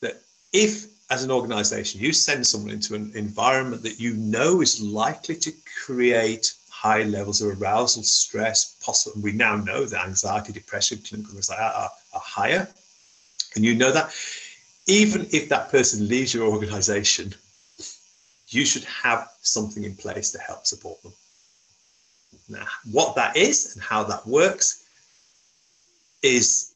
[SPEAKER 2] that if as an organization, you send someone into an environment that you know is likely to create high levels of arousal, stress, possible. And We now know that anxiety, depression, clinical that are, are higher. And you know that even if that person leaves your organization, you should have something in place to help support them. Now, what that is and how that works is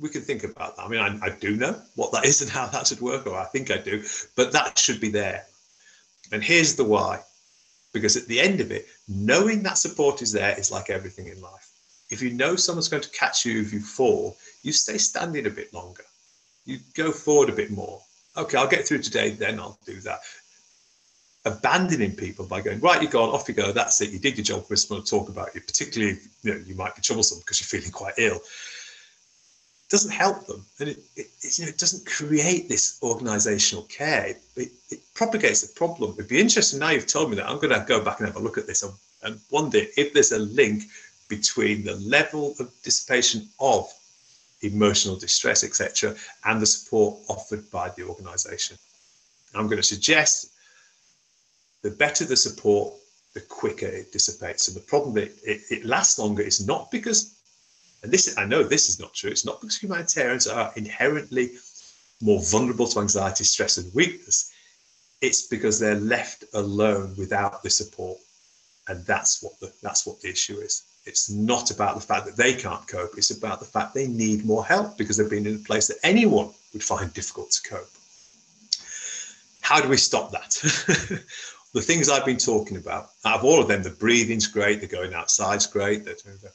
[SPEAKER 2] we can think about that. I mean, I, I, do know what that is and how that should work, or I think I do, but that should be there. And here's the why. Because at the end of it, knowing that support is there is like everything in life. If you know someone's going to catch you if you fall, you stay standing a bit longer. You go forward a bit more. Okay, I'll get through today, then I'll do that. Abandoning people by going, right, you're gone, off you go, that's it, you did your job, we're just going to talk about you, particularly you, know, you might be troublesome because you're feeling quite ill doesn't help them. And it, it, it, you know, it doesn't create this organizational care. It, it, propagates the problem. It'd be interesting now you've told me that i'm going to go back and have a look at this and, and wonder if there's a link between the level of dissipation of emotional distress etc and the support offered by the organization. I'm going to suggest the better the support the quicker it dissipates. And the problem that it, it lasts longer is not because and this I know this is not true. It's not because humanitarians are inherently more vulnerable to anxiety, stress, and weakness. It's because they're left alone without the support, and that's what the that's what the issue is. It's not about the fact that they can't cope. It's about the fact they need more help because they've been in a place that anyone would find difficult to cope. how do we stop that? the things I've been talking about, out of all of them, the breathing's great, the going outside's great. The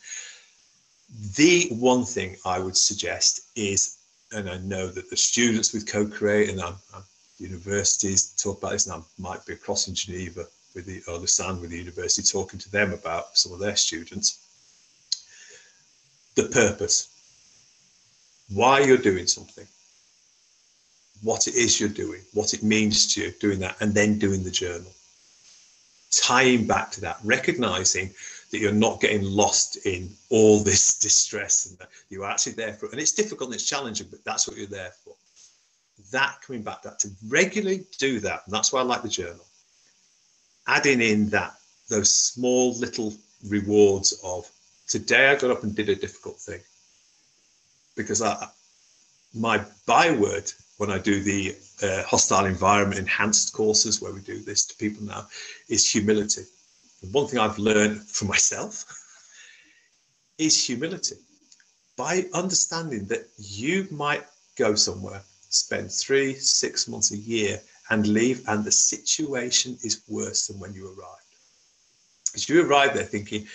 [SPEAKER 2] one thing I would suggest is, and I know that the students with CoCreate and I'm, I'm universities talk about this, and I might be across in Geneva with the or Lausanne with the university talking to them about some of their students. The purpose, why you're doing something, what it is you're doing, what it means to you doing that, and then doing the journal. Tying back to that, recognizing that you're not getting lost in all this distress and that you're actually there for it. And it's difficult and it's challenging, but that's what you're there for. That coming back, that to regularly do that, and that's why I like the journal. Adding in that those small little rewards of today I got up and did a difficult thing because I, my byword when I do the uh, hostile environment enhanced courses where we do this to people now is humility. One thing I've learned for myself is humility. By understanding that you might go somewhere, spend three, six months, a year, and leave, and the situation is worse than when you arrived. As you arrive there thinking,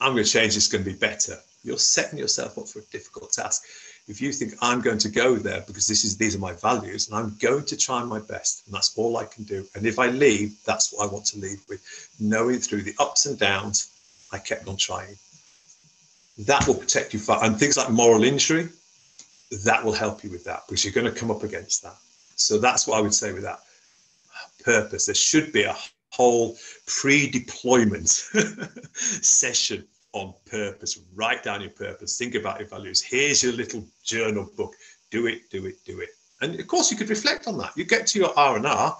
[SPEAKER 2] I'm going to change, it's going to be better, you're setting yourself up for a difficult task if you think I'm going to go there because this is these are my values and I'm going to try my best and that's all I can do. And if I leave, that's what I want to leave with, knowing through the ups and downs, I kept on trying. That will protect you from and things like moral injury, that will help you with that because you're going to come up against that. So that's what I would say with that purpose. There should be a whole pre-deployment session on purpose. Write down your purpose. Think about your values. Here's your little journal book. Do it, do it, do it. And of course, you could reflect on that. You get to your R and R.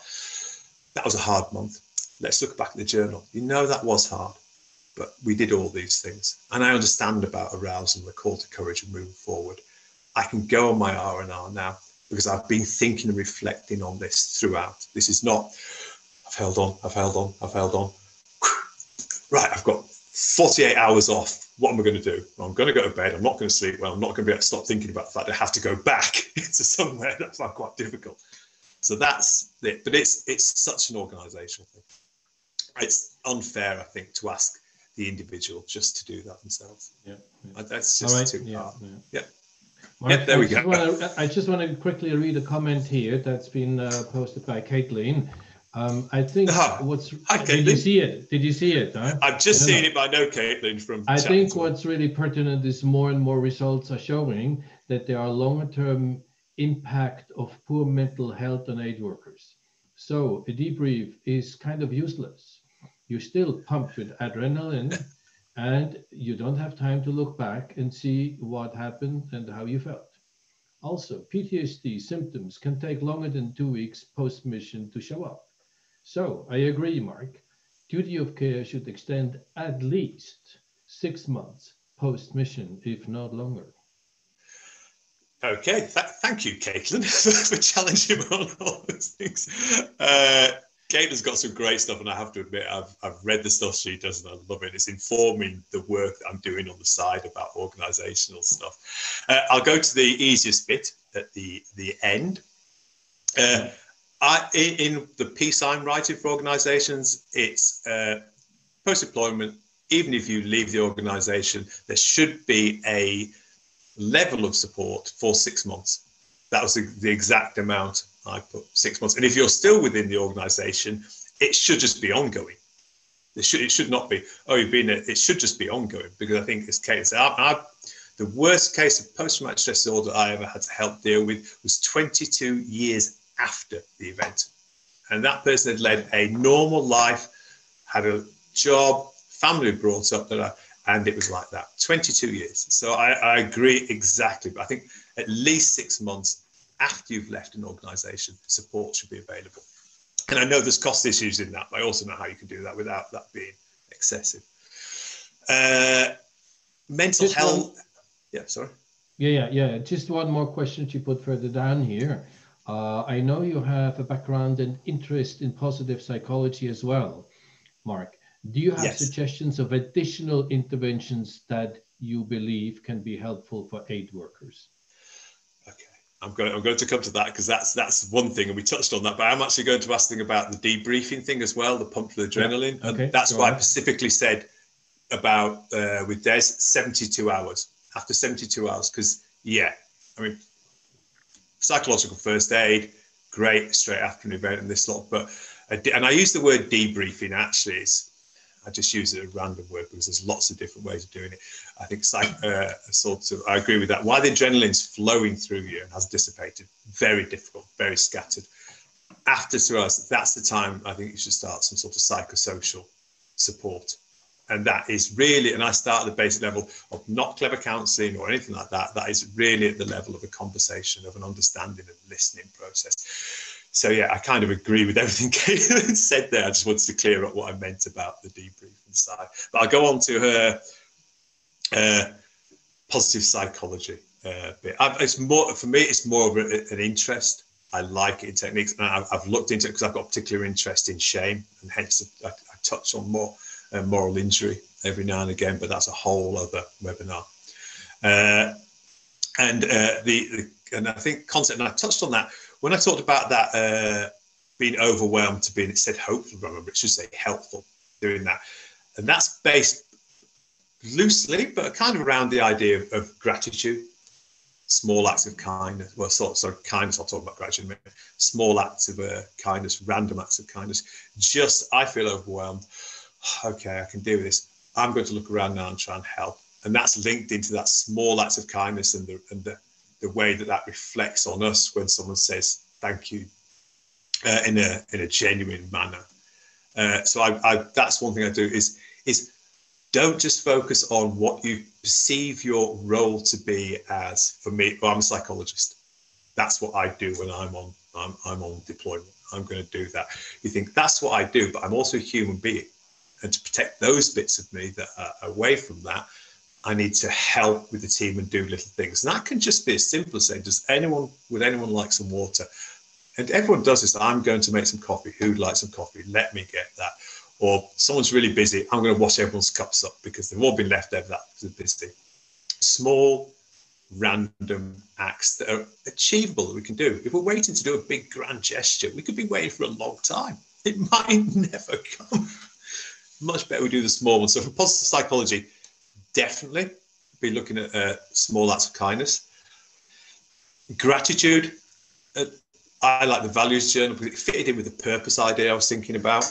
[SPEAKER 2] That was a hard month. Let's look back at the journal. You know that was hard, but we did all these things. And I understand about arousal, the call to courage, and moving forward. I can go on my R and R now because I've been thinking and reflecting on this throughout. This is not. I've held on. I've held on. I've held on. Right, I've got 48 hours off. What am I going to do? Well, I'm going to go to bed. I'm not going to sleep well. I'm not going to be able to stop thinking about the fact I have to go back to somewhere that's not quite difficult. So that's it. But it's it's such an organisational thing. It's unfair, I think, to ask the individual just to do that themselves.
[SPEAKER 1] Yeah,
[SPEAKER 2] yeah. that's just right. too
[SPEAKER 1] yeah,
[SPEAKER 2] hard.
[SPEAKER 1] Yeah.
[SPEAKER 2] yeah.
[SPEAKER 1] Mark,
[SPEAKER 2] yeah, there we
[SPEAKER 1] I
[SPEAKER 2] go.
[SPEAKER 1] Wanna, I just want to quickly read a comment here that's been uh, posted by Caitlin. Um, I think
[SPEAKER 2] Ah,
[SPEAKER 1] what's
[SPEAKER 2] hi,
[SPEAKER 1] did you see it? Did you see it? Huh?
[SPEAKER 2] I've just seen
[SPEAKER 1] know.
[SPEAKER 2] it, but I know Caitlin from.
[SPEAKER 1] I think what's really pertinent is more and more results are showing that there are longer term impact of poor mental health on aid workers. So a debrief is kind of useless. You're still pumped with adrenaline and you don't have time to look back and see what happened and how you felt. Also, PTSD symptoms can take longer than two weeks post mission to show up. So I agree, Mark. Duty of care should extend at least six months post mission, if not longer.
[SPEAKER 2] Okay, th- thank you, Caitlin, for challenging on all those things. Uh, Caitlin's got some great stuff, and I have to admit, I've, I've read the stuff she does, and I love it. It's informing the work that I'm doing on the side about organisational stuff. Uh, I'll go to the easiest bit at the the end. Uh, I, in, the piece I'm writing for organisations, it's uh, post-deployment. Even if you leave the organisation, there should be a level of support for six months. That was the, the exact amount I put six months. And if you're still within the organization, it should just be ongoing. It should, it should not be, oh, you've been, there. it should just be ongoing because I think this case, I, I, the worst case of post traumatic stress disorder I ever had to help deal with was 22 years after the event. And that person had led a normal life, had a job, family brought up, and it was like that 22 years so I, I agree exactly but i think at least six months after you've left an organization support should be available and i know there's cost issues in that but i also know how you can do that without that being excessive uh, mental
[SPEAKER 1] Just
[SPEAKER 2] health
[SPEAKER 1] one-
[SPEAKER 2] yeah sorry
[SPEAKER 1] Yeah, yeah, yeah. Just one more question you put further down here. Uh, I know you have a background and interest in positive psychology as well, Mark. Do you have
[SPEAKER 2] Yes.
[SPEAKER 1] suggestions of additional interventions that you believe can be helpful for aid workers?
[SPEAKER 2] okay I'm going, I'm going to come to that because that's that's one thing, and we touched on that. But I'm actually going to ask thing about the debriefing thing as well, the pump for adrenaline.
[SPEAKER 1] Yeah. Okay,
[SPEAKER 2] that's
[SPEAKER 1] go
[SPEAKER 2] why. I specifically said about uh, with Des 72 hours after 72 hours because yeah, I mean psychological first aid, great straight after an event and this lot. But and I use the word debriefing actually. It's, I just use it a random word because there's lots of different ways of doing it. I think psych, uh, sort of I agree with that. Why the adrenaline's flowing through you and has dissipated, very difficult, very scattered. After two that's the time I think you should start some sort of psychosocial support. And that is really, and I start at the basic level of not clever counseling or anything like that. That is really at the level of a conversation, of an understanding and listening process. So yeah, I kind of agree with everything Caitlin said there. I just wanted to clear up what I meant about the debriefing side. But I'll go on to her uh, positive psychology uh, bit. I, it's more for me. It's more of a, an interest. I like it in techniques, and I've, I've looked into it because I've got a particular interest in shame, and hence I, I touch on more moral injury every now and again. But that's a whole other webinar. Uh, and uh, the, the and I think concept, and I touched on that when I talked about that uh, being overwhelmed to being, it said hopeful, remember, it should say helpful doing that. And that's based loosely, but kind of around the idea of, of gratitude, small acts of kindness. Well, sort sorry, kindness, I'll talk about gratitude in a minute. Small acts of uh, kindness, random acts of kindness. Just, I feel overwhelmed. Okay, I can do this. I'm going to look around now and try and help. And that's linked into that small acts of kindness and the, and the, the way that that reflects on us when someone says thank you uh, in a in a genuine manner. Uh, so I, I, that's one thing I do is is don't just focus on what you perceive your role to be as. For me, well, I'm a psychologist. That's what I do when I'm on I'm, I'm on deployment. I'm going to do that. You think that's what I do, but I'm also a human being, and to protect those bits of me that are away from that, I need to help with the team and do little things. And that can just be as simple as saying, does anyone, would anyone like some water? And everyone does this. I'm going to make some coffee. Who'd like some coffee? Let me get that. Or someone's really busy. I'm going to wash everyone's cups up because they've all been left over that because they're busy. Small, random acts that are achievable that we can do. If we're waiting to do a big grand gesture, we could be waiting for a long time. It might never come. Much better we do the small ones. So for positive psychology, definitely be looking at uh, small acts of kindness. Gratitude. Uh, I like the values journal because it fitted in with the purpose idea I was thinking about.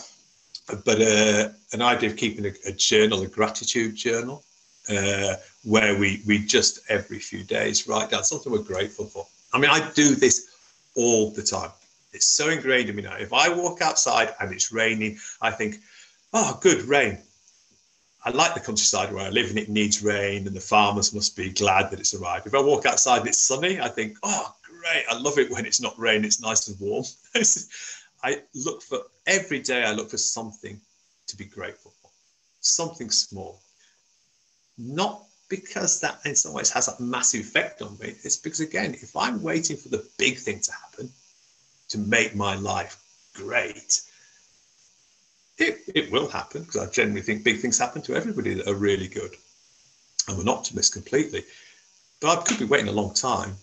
[SPEAKER 2] But uh, an idea of keeping a, a journal, a gratitude journal, uh, where we we just every few days write down something we're grateful for. I mean, I do this all the time. It's so ingrained in me now. If I walk outside and it's raining, I think, "Oh, good rain." I like the countryside where I live and it needs rain and the farmers must be glad that it's arrived. If I walk outside and it's sunny, I think, oh, great. I love it when it's not rain, it's nice and warm. I look for, every day I look for something to be grateful for, something small. Not because that in some ways has a massive effect on me. It's because, again, if I'm waiting for the big thing to happen to make my life great, it, it will happen because I generally think big things happen to everybody that are really good. I'm an optimist completely. But I could be waiting a long time.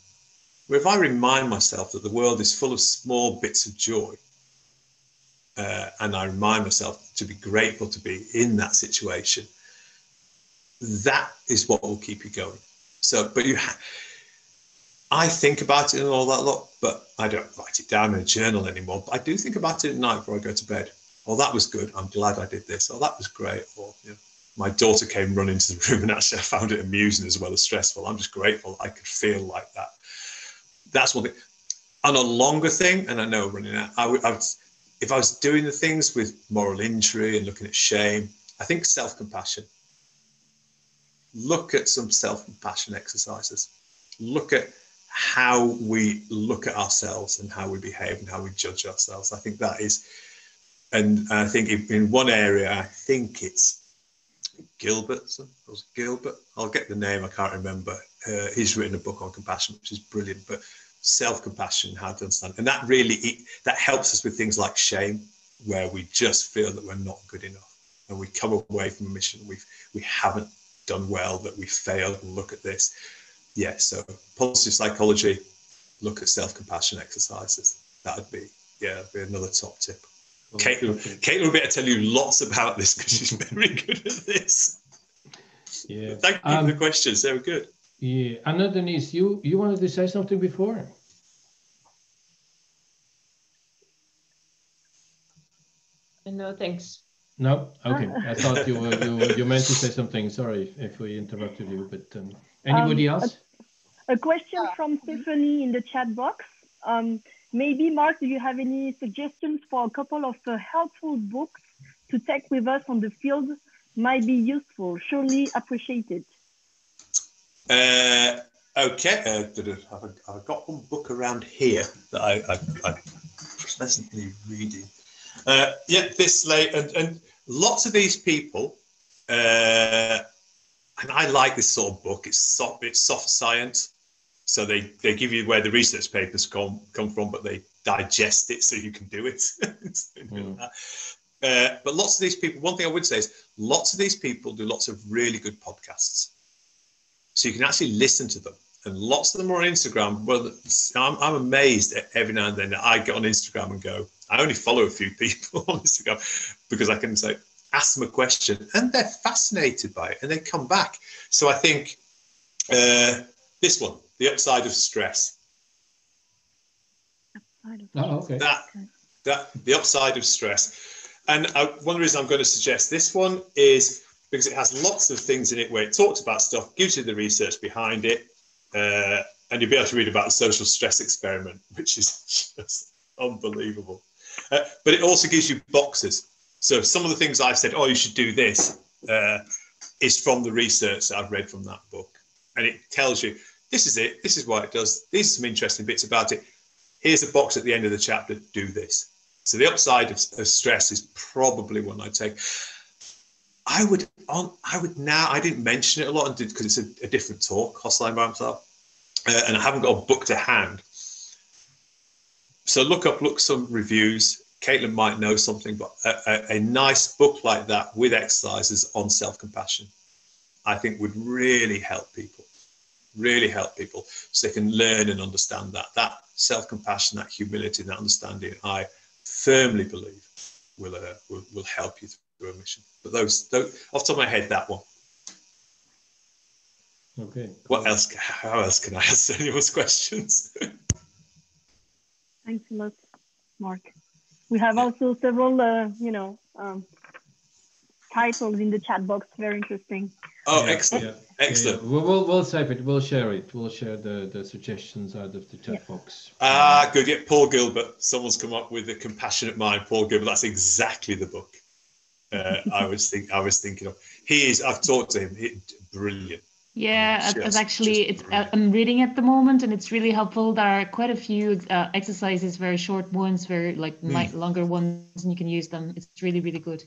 [SPEAKER 2] If I remind myself that the world is full of small bits of joy, uh, and I remind myself to be grateful to be in that situation, that is what will keep you going. So, but you, ha- I think about it and all that lot, but I don't write it down in a journal anymore. But I do think about it at night before I go to bed oh, that was good. I'm glad I did this. Oh, that was great. Or you know, my daughter came running into the room and actually I found it amusing as well as stressful. I'm just grateful I could feel like that. That's one thing. On a longer thing, and I know running out, I would, I would, if I was doing the things with moral injury and looking at shame, I think self-compassion. Look at some self-compassion exercises. Look at how we look at ourselves and how we behave and how we judge ourselves. I think that is and I think in one area, I think it's Gilbert. Was Gilbert? I'll get the name. I can't remember. Uh, he's written a book on compassion, which is brilliant. But self-compassion, how to understand, and that really that helps us with things like shame, where we just feel that we're not good enough, and we come away from a mission we we haven't done well, that we failed, and look at this. Yeah. So positive psychology, look at self-compassion exercises. That'd be yeah, be another top tip. Caitlin, Caitlin will be able to tell you lots about this because she's very good at this.
[SPEAKER 1] Yeah.
[SPEAKER 2] Thank you
[SPEAKER 1] Um,
[SPEAKER 2] for the questions. They were good.
[SPEAKER 1] Yeah, Anna Denise, you you wanted to say something before?
[SPEAKER 7] No, thanks.
[SPEAKER 1] No, okay. I thought you were you, were- you meant to say something. Sorry if we interrupted you, but um, anybody
[SPEAKER 4] Um,
[SPEAKER 1] else?
[SPEAKER 4] A question from Stephanie in the chat box. Um, maybe, Mark, do you have any suggestions for a couple of uh, helpful books to take with us on the field? Might be useful, surely appreciated.
[SPEAKER 2] Uh, okay, uh, da-da, have I, have got one book around here that I, I, I'm pleasantly reading? Uh, yeah, this late, and, and lots of these people, uh, and I like this sort of book. It's soft, it's soft science, so they they give you where the research papers come come from, but they digest it so you can do it.
[SPEAKER 1] Mm.
[SPEAKER 2] Uh, but lots of these people, one thing I would say is lots of these people do lots of really good podcasts. So you can actually listen to them. And lots of them are on Instagram. Well, I'm, I'm amazed at every now and then that I get on Instagram and go, I only follow a few people on Instagram because I can say, ask them a question and they're fascinated by it and they come back. So I think uh, this one, The Upside of Stress,
[SPEAKER 1] Oh, okay.
[SPEAKER 2] that that the upside of stress. And uh, one reason i'm going to suggest this one is because it has lots of things in it where it talks about stuff gives you the research behind it uh, and you'll be able to read about the social stress experiment which is just unbelievable. Uh, but it also gives you boxes. So some of the things i've said oh you should do this uh, is from the research that i've read from that book. And it tells you this is it. This is what it does these are some interesting bits about it. Here's a box at the end of the chapter do this. So the upside of, of stress is probably one i take. I would on i would now i didn't mention it a lot because it's a, a different talk hostile by himself. Uh, and i haven't got a book to hand. So look up look some reviews. Caitlin might know something but a, a, a nice book like that with exercises on self-compassion i think would really help people really help people so they can learn and understand that that self-compassion that humility that understanding i firmly believe will uh, will, will help you through a mission but those, those off the top of my head that one
[SPEAKER 1] Okay.
[SPEAKER 2] what else how else can i answer anyone's questions
[SPEAKER 4] Thanks a lot, Mark. We have also several, uh, you know, um, titles in the chat box. Very interesting.
[SPEAKER 2] Oh
[SPEAKER 1] Yeah,
[SPEAKER 2] excellent
[SPEAKER 1] yeah,
[SPEAKER 2] excellent
[SPEAKER 1] Yeah, We'll, we'll, we'll save it. We'll share it. We'll share the, the suggestions out of the chat box.
[SPEAKER 2] ah good yeah paul gilbert someone's come up with a compassionate mind paul gilbert that's exactly the book uh, i was think i was thinking of he is i've talked to him he, brilliant
[SPEAKER 7] Yeah,
[SPEAKER 2] Just-
[SPEAKER 7] it's it's actually it's uh,
[SPEAKER 2] brilliant.
[SPEAKER 7] I'm reading at the moment, and it's really helpful. There are quite a few uh, exercises, very short ones, very like mi- longer ones, and you can use them. It's really really good.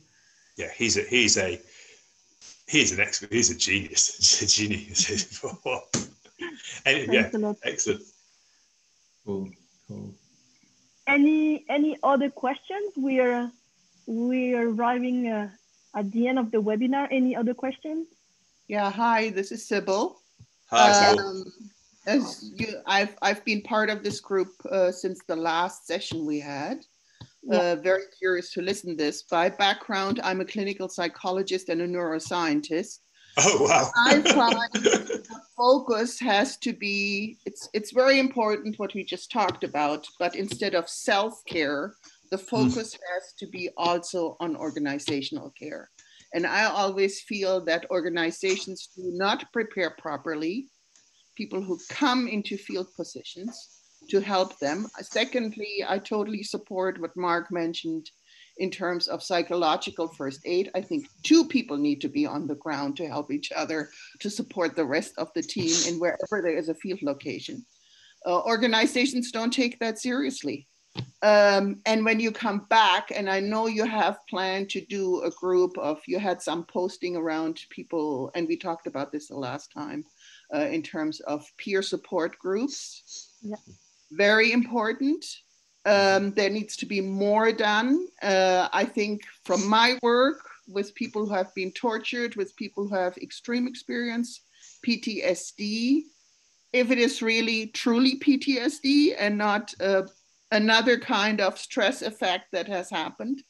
[SPEAKER 2] yeah, he's a he's a he's an expert. He's a genius. He's a genius. and, yeah,
[SPEAKER 4] a
[SPEAKER 2] excellent.
[SPEAKER 1] Cool. Cool.
[SPEAKER 4] Any any other questions? We are we are arriving uh, at the end of the webinar. Any other questions?
[SPEAKER 8] Yeah, hi, this is Sybil.
[SPEAKER 2] Hi, Sybil.
[SPEAKER 8] Um, as you, I've I've been part of this group uh, since the last session we had. Uh, very curious to listen to this. By background, I'm a clinical psychologist and a neuroscientist.
[SPEAKER 2] Oh wow.
[SPEAKER 8] I find the focus has to be it's it's very important what we just talked about, but instead of self-care, the focus has to be also on organizational care. And I always feel that organizations do not prepare properly people who come into field positions to help them. Secondly, I totally support what Mark mentioned in terms of psychological first aid. I think two people need to be on the ground to help each other to support the rest of the team in wherever there is a field location. Uh, organizations don't take that seriously. Um, and when you come back, and I know you have planned to do a group of, you had some posting around people, and we talked about this the last time uh, in terms of peer support groups.
[SPEAKER 4] Yeah.
[SPEAKER 8] Very important. Um, there needs to be more done. Uh, I think from my work with people who have been tortured, with people who have extreme experience, PTSD, if it is really truly PTSD and not uh, another kind of stress effect that has happened.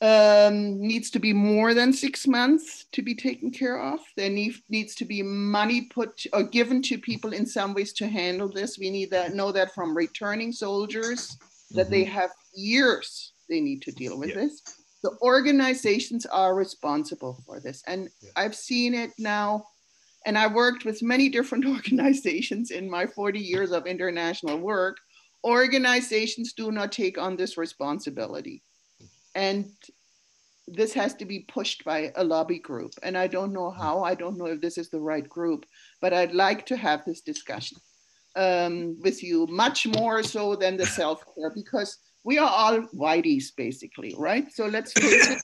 [SPEAKER 8] Um, needs to be more than six months to be taken care of. There need, needs to be money put or given to people in some ways to handle this. We need to know that from returning soldiers that mm-hmm. they have years they need to deal with yeah. this. The organizations are responsible for this. And yeah. I've seen it now and I worked with many different organizations in my 40 years of international work. Organizations do not take on this responsibility. And this has to be pushed by a lobby group. And I don't know how, I don't know if this is the right group, but I'd like to have this discussion um, with you much more so than the self care because we are all whiteys basically, right? So let's face it,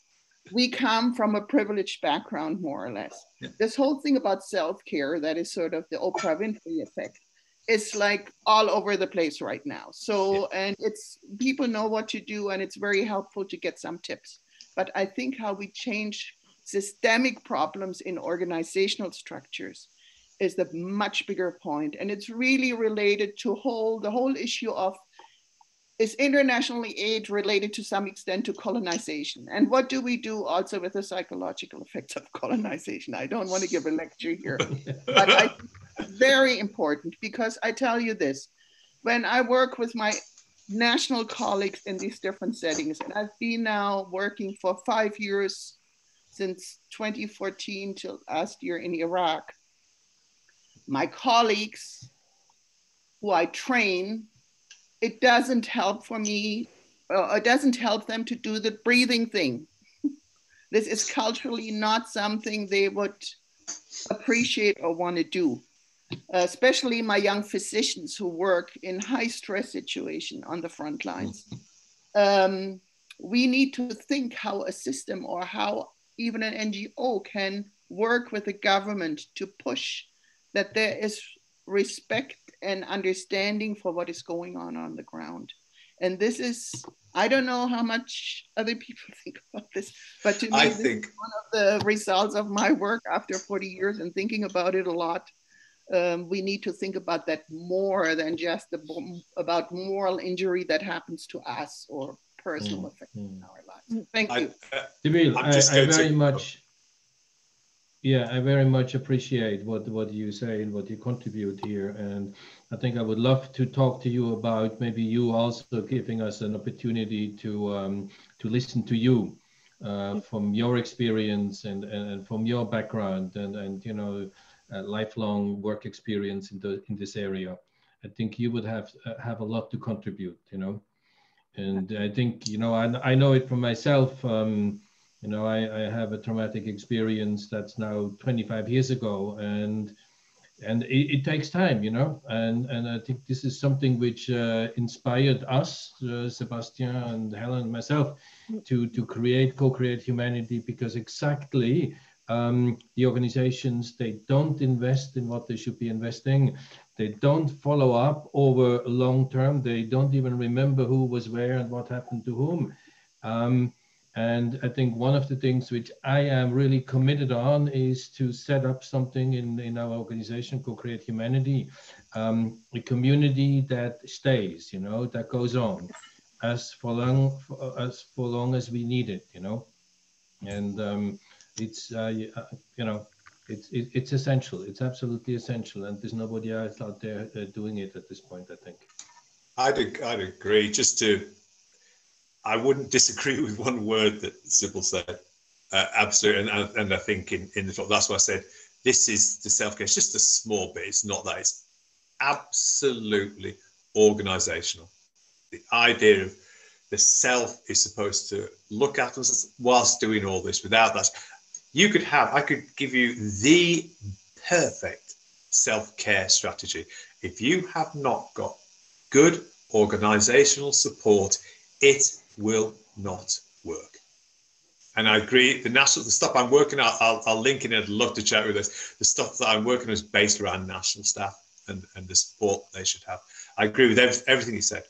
[SPEAKER 8] we come from a privileged background, more or less. Yeah. This whole thing about self care, that is sort of the Oprah Winfrey effect, is like all over the place right now. So, yeah. and it's people know what to do, and it's very helpful to get some tips. But I think how we change systemic problems in organizational structures is the much bigger point and it's really related to whole the whole issue of is internationally aid related to some extent to colonization? And what do we do also with the psychological effects of colonization? I don't want to give a lecture here, but I, very important because I tell you this, when I work with my national colleagues in these different settings, and I've been now working for five years since 2014 till last year in Iraq, my colleagues who I train it doesn't help for me, uh, it doesn't help them to do the breathing thing. this is culturally not something they would appreciate or want to do. Uh, especially my young physicians who work in high stress situation on the front lines. Um, we need to think how a system or how even an NGO can work with the government to push that there is respect and understanding for what is going on on the ground. And this is, I don't know how much other people think about this, but to me, I think one of the results of my work after 40 years and thinking about it a lot. Um, we need to think about that more than just the, about moral injury that happens to us or personal mm, effect mm. in our lives. Thank
[SPEAKER 1] I,
[SPEAKER 8] you.
[SPEAKER 1] Uh, I, I very to, much yeah, I very much appreciate what, what you say and what you contribute here. And I think I would love to talk to you about maybe you also giving us an opportunity to um, to listen to you uh, from your experience and, and, and, from your background and, and you know uh, lifelong work experience in the in this area. I think you would have uh, have a lot to contribute, you know. And I think you know I, I know it from myself. Um, you know, I, I have a traumatic experience that's now 25 years ago, and and it, it, takes time, you know, and and I think this is something which uh, inspired us, uh, Sebastian and Helen and myself, to to create CoCreate Humanity because exactly um, the organizations they don't invest in what they should be investing, they don't follow up over long term, they don't even remember who was where and what happened to whom. Um, and I think one of the things which I am really committed on is to set up something in, in our organization called Create Humanity, um, a community that stays, you know, that goes on as for long as for long as we need it, you know. And um, it's uh, you know it's it, it's essential. It's absolutely essential, and there's nobody else out there uh, doing it at this point. I think.
[SPEAKER 2] I'd I'd agree. Just to I wouldn't disagree with one word that Sybil said. Uh, absolutely, and, and I think in, in the talk, that's why I said this is the self care. It's just a small bit. It's not that. It's absolutely organizational. The idea of the self is supposed to look at us whilst doing all this. Without that, you could have. I could give you the perfect self care strategy if you have not got good organizational support. It will not work. And I agree. The national, the stuff I'm working on, I'll, I'll link in. I'd love to chat with us. The stuff that I'm working on is based around national staff and, and the support they should have. I agree with every, everything you said.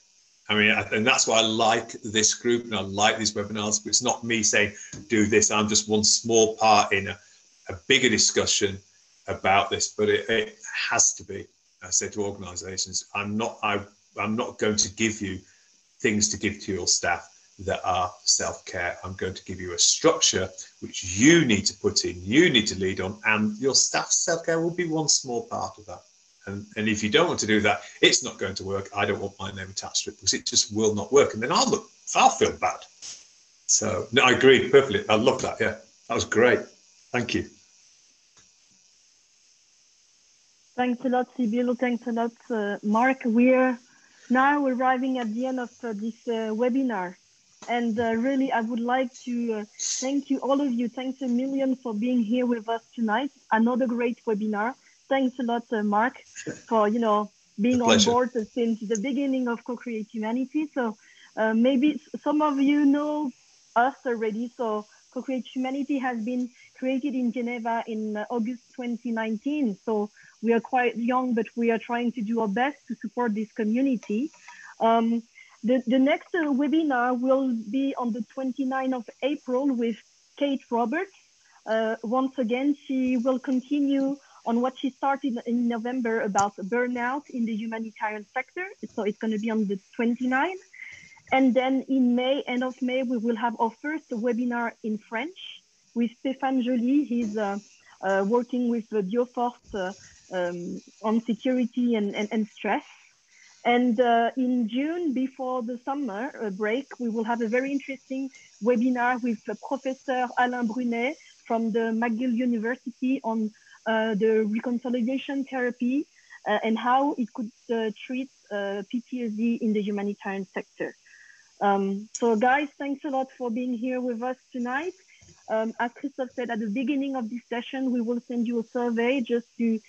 [SPEAKER 2] I mean, and that's why I like this group and I like these webinars. But it's not me saying do this. I'm just one small part in a, a bigger discussion about this. But it, it has to be I say to organisations, I'm not I I'm not going to give you things to give to your staff that are self-care. I'm going to give you a structure which you need to put in, you need to lead on, and your staff's self-care will be one small part of that. And, and if you don't want to do that, it's not going to work. I don't want my name attached to it because it just will not work. And then I'll look, I'll feel bad. So no, I agree perfectly. I love that. Yeah, that was great. Thank you.
[SPEAKER 4] Thanks a lot, Sibyl. Thanks a lot, uh, Mark. We're now arriving at the end of uh, this uh, webinar. And uh, really, I would like to uh, thank you, all of you. Thanks a million for being here with us tonight. Another great webinar. Thanks a lot, uh, Mark, for you know being on board since the beginning of CoCreate Humanity. So maybe some of you know us already. So CoCreate Humanity has been created in Geneva in August 2019. So we are quite young, but we are trying to do our best to support this community. Um, the, the next uh, webinar will be on the 29th of April with Kate Roberts. Uh, once again, she will continue on what she started in November about burnout in the humanitarian sector. So it's going to be on the 29th. And then in May, end of May, we will have our first webinar in French with Stéphane Joly. He's uh, uh, working with uh, Bioforce um, on security and, and, and stress. And uh, in June, before the summer uh, break, we will have a very interesting webinar with uh, Professor Alain Brunet from the McGill University on uh, the reconsolidation therapy uh, and how it could uh, treat PTSD in the humanitarian sector. Um, so guys, thanks a lot for being here with us tonight. Um, as Christophe said at the beginning of this session, we will send you a survey just to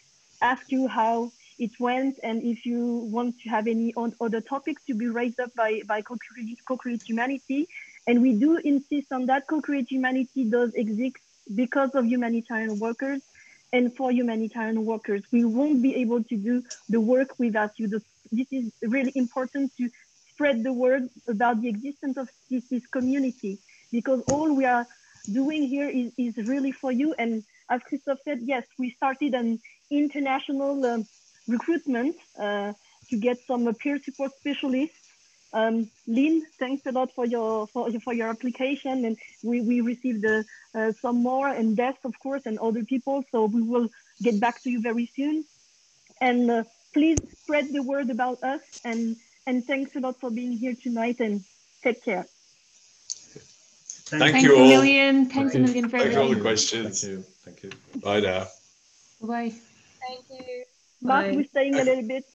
[SPEAKER 4] ask you how it went and if you want to have any other topics to be raised up by, by CoCreate Humanity. And we do insist on that CoCreate Humanity does exist because of humanitarian workers and for humanitarian workers. We won't be able to do the work without you. This is really important to spread the word about the existence of this, this community because all we are doing here is, is really for you. And as Christophe said, yes, we started an international um, recruitment uh, to get some peer support specialists. Um, Lynn, thanks a lot for your for, for your application, and we, we received uh, uh, some more, and Des, of course, and other people. So we will get back to you very soon. And uh, please spread the word about us, and and thanks a lot for being here tonight, and take care.
[SPEAKER 2] Thank, Thank you all.
[SPEAKER 7] Million. Thanks a million for
[SPEAKER 2] Thank you all the questions.
[SPEAKER 1] Thank you. Thank you.
[SPEAKER 2] Bye now.
[SPEAKER 7] Bye.
[SPEAKER 3] Thank you.
[SPEAKER 4] Mark, we're staying a little bit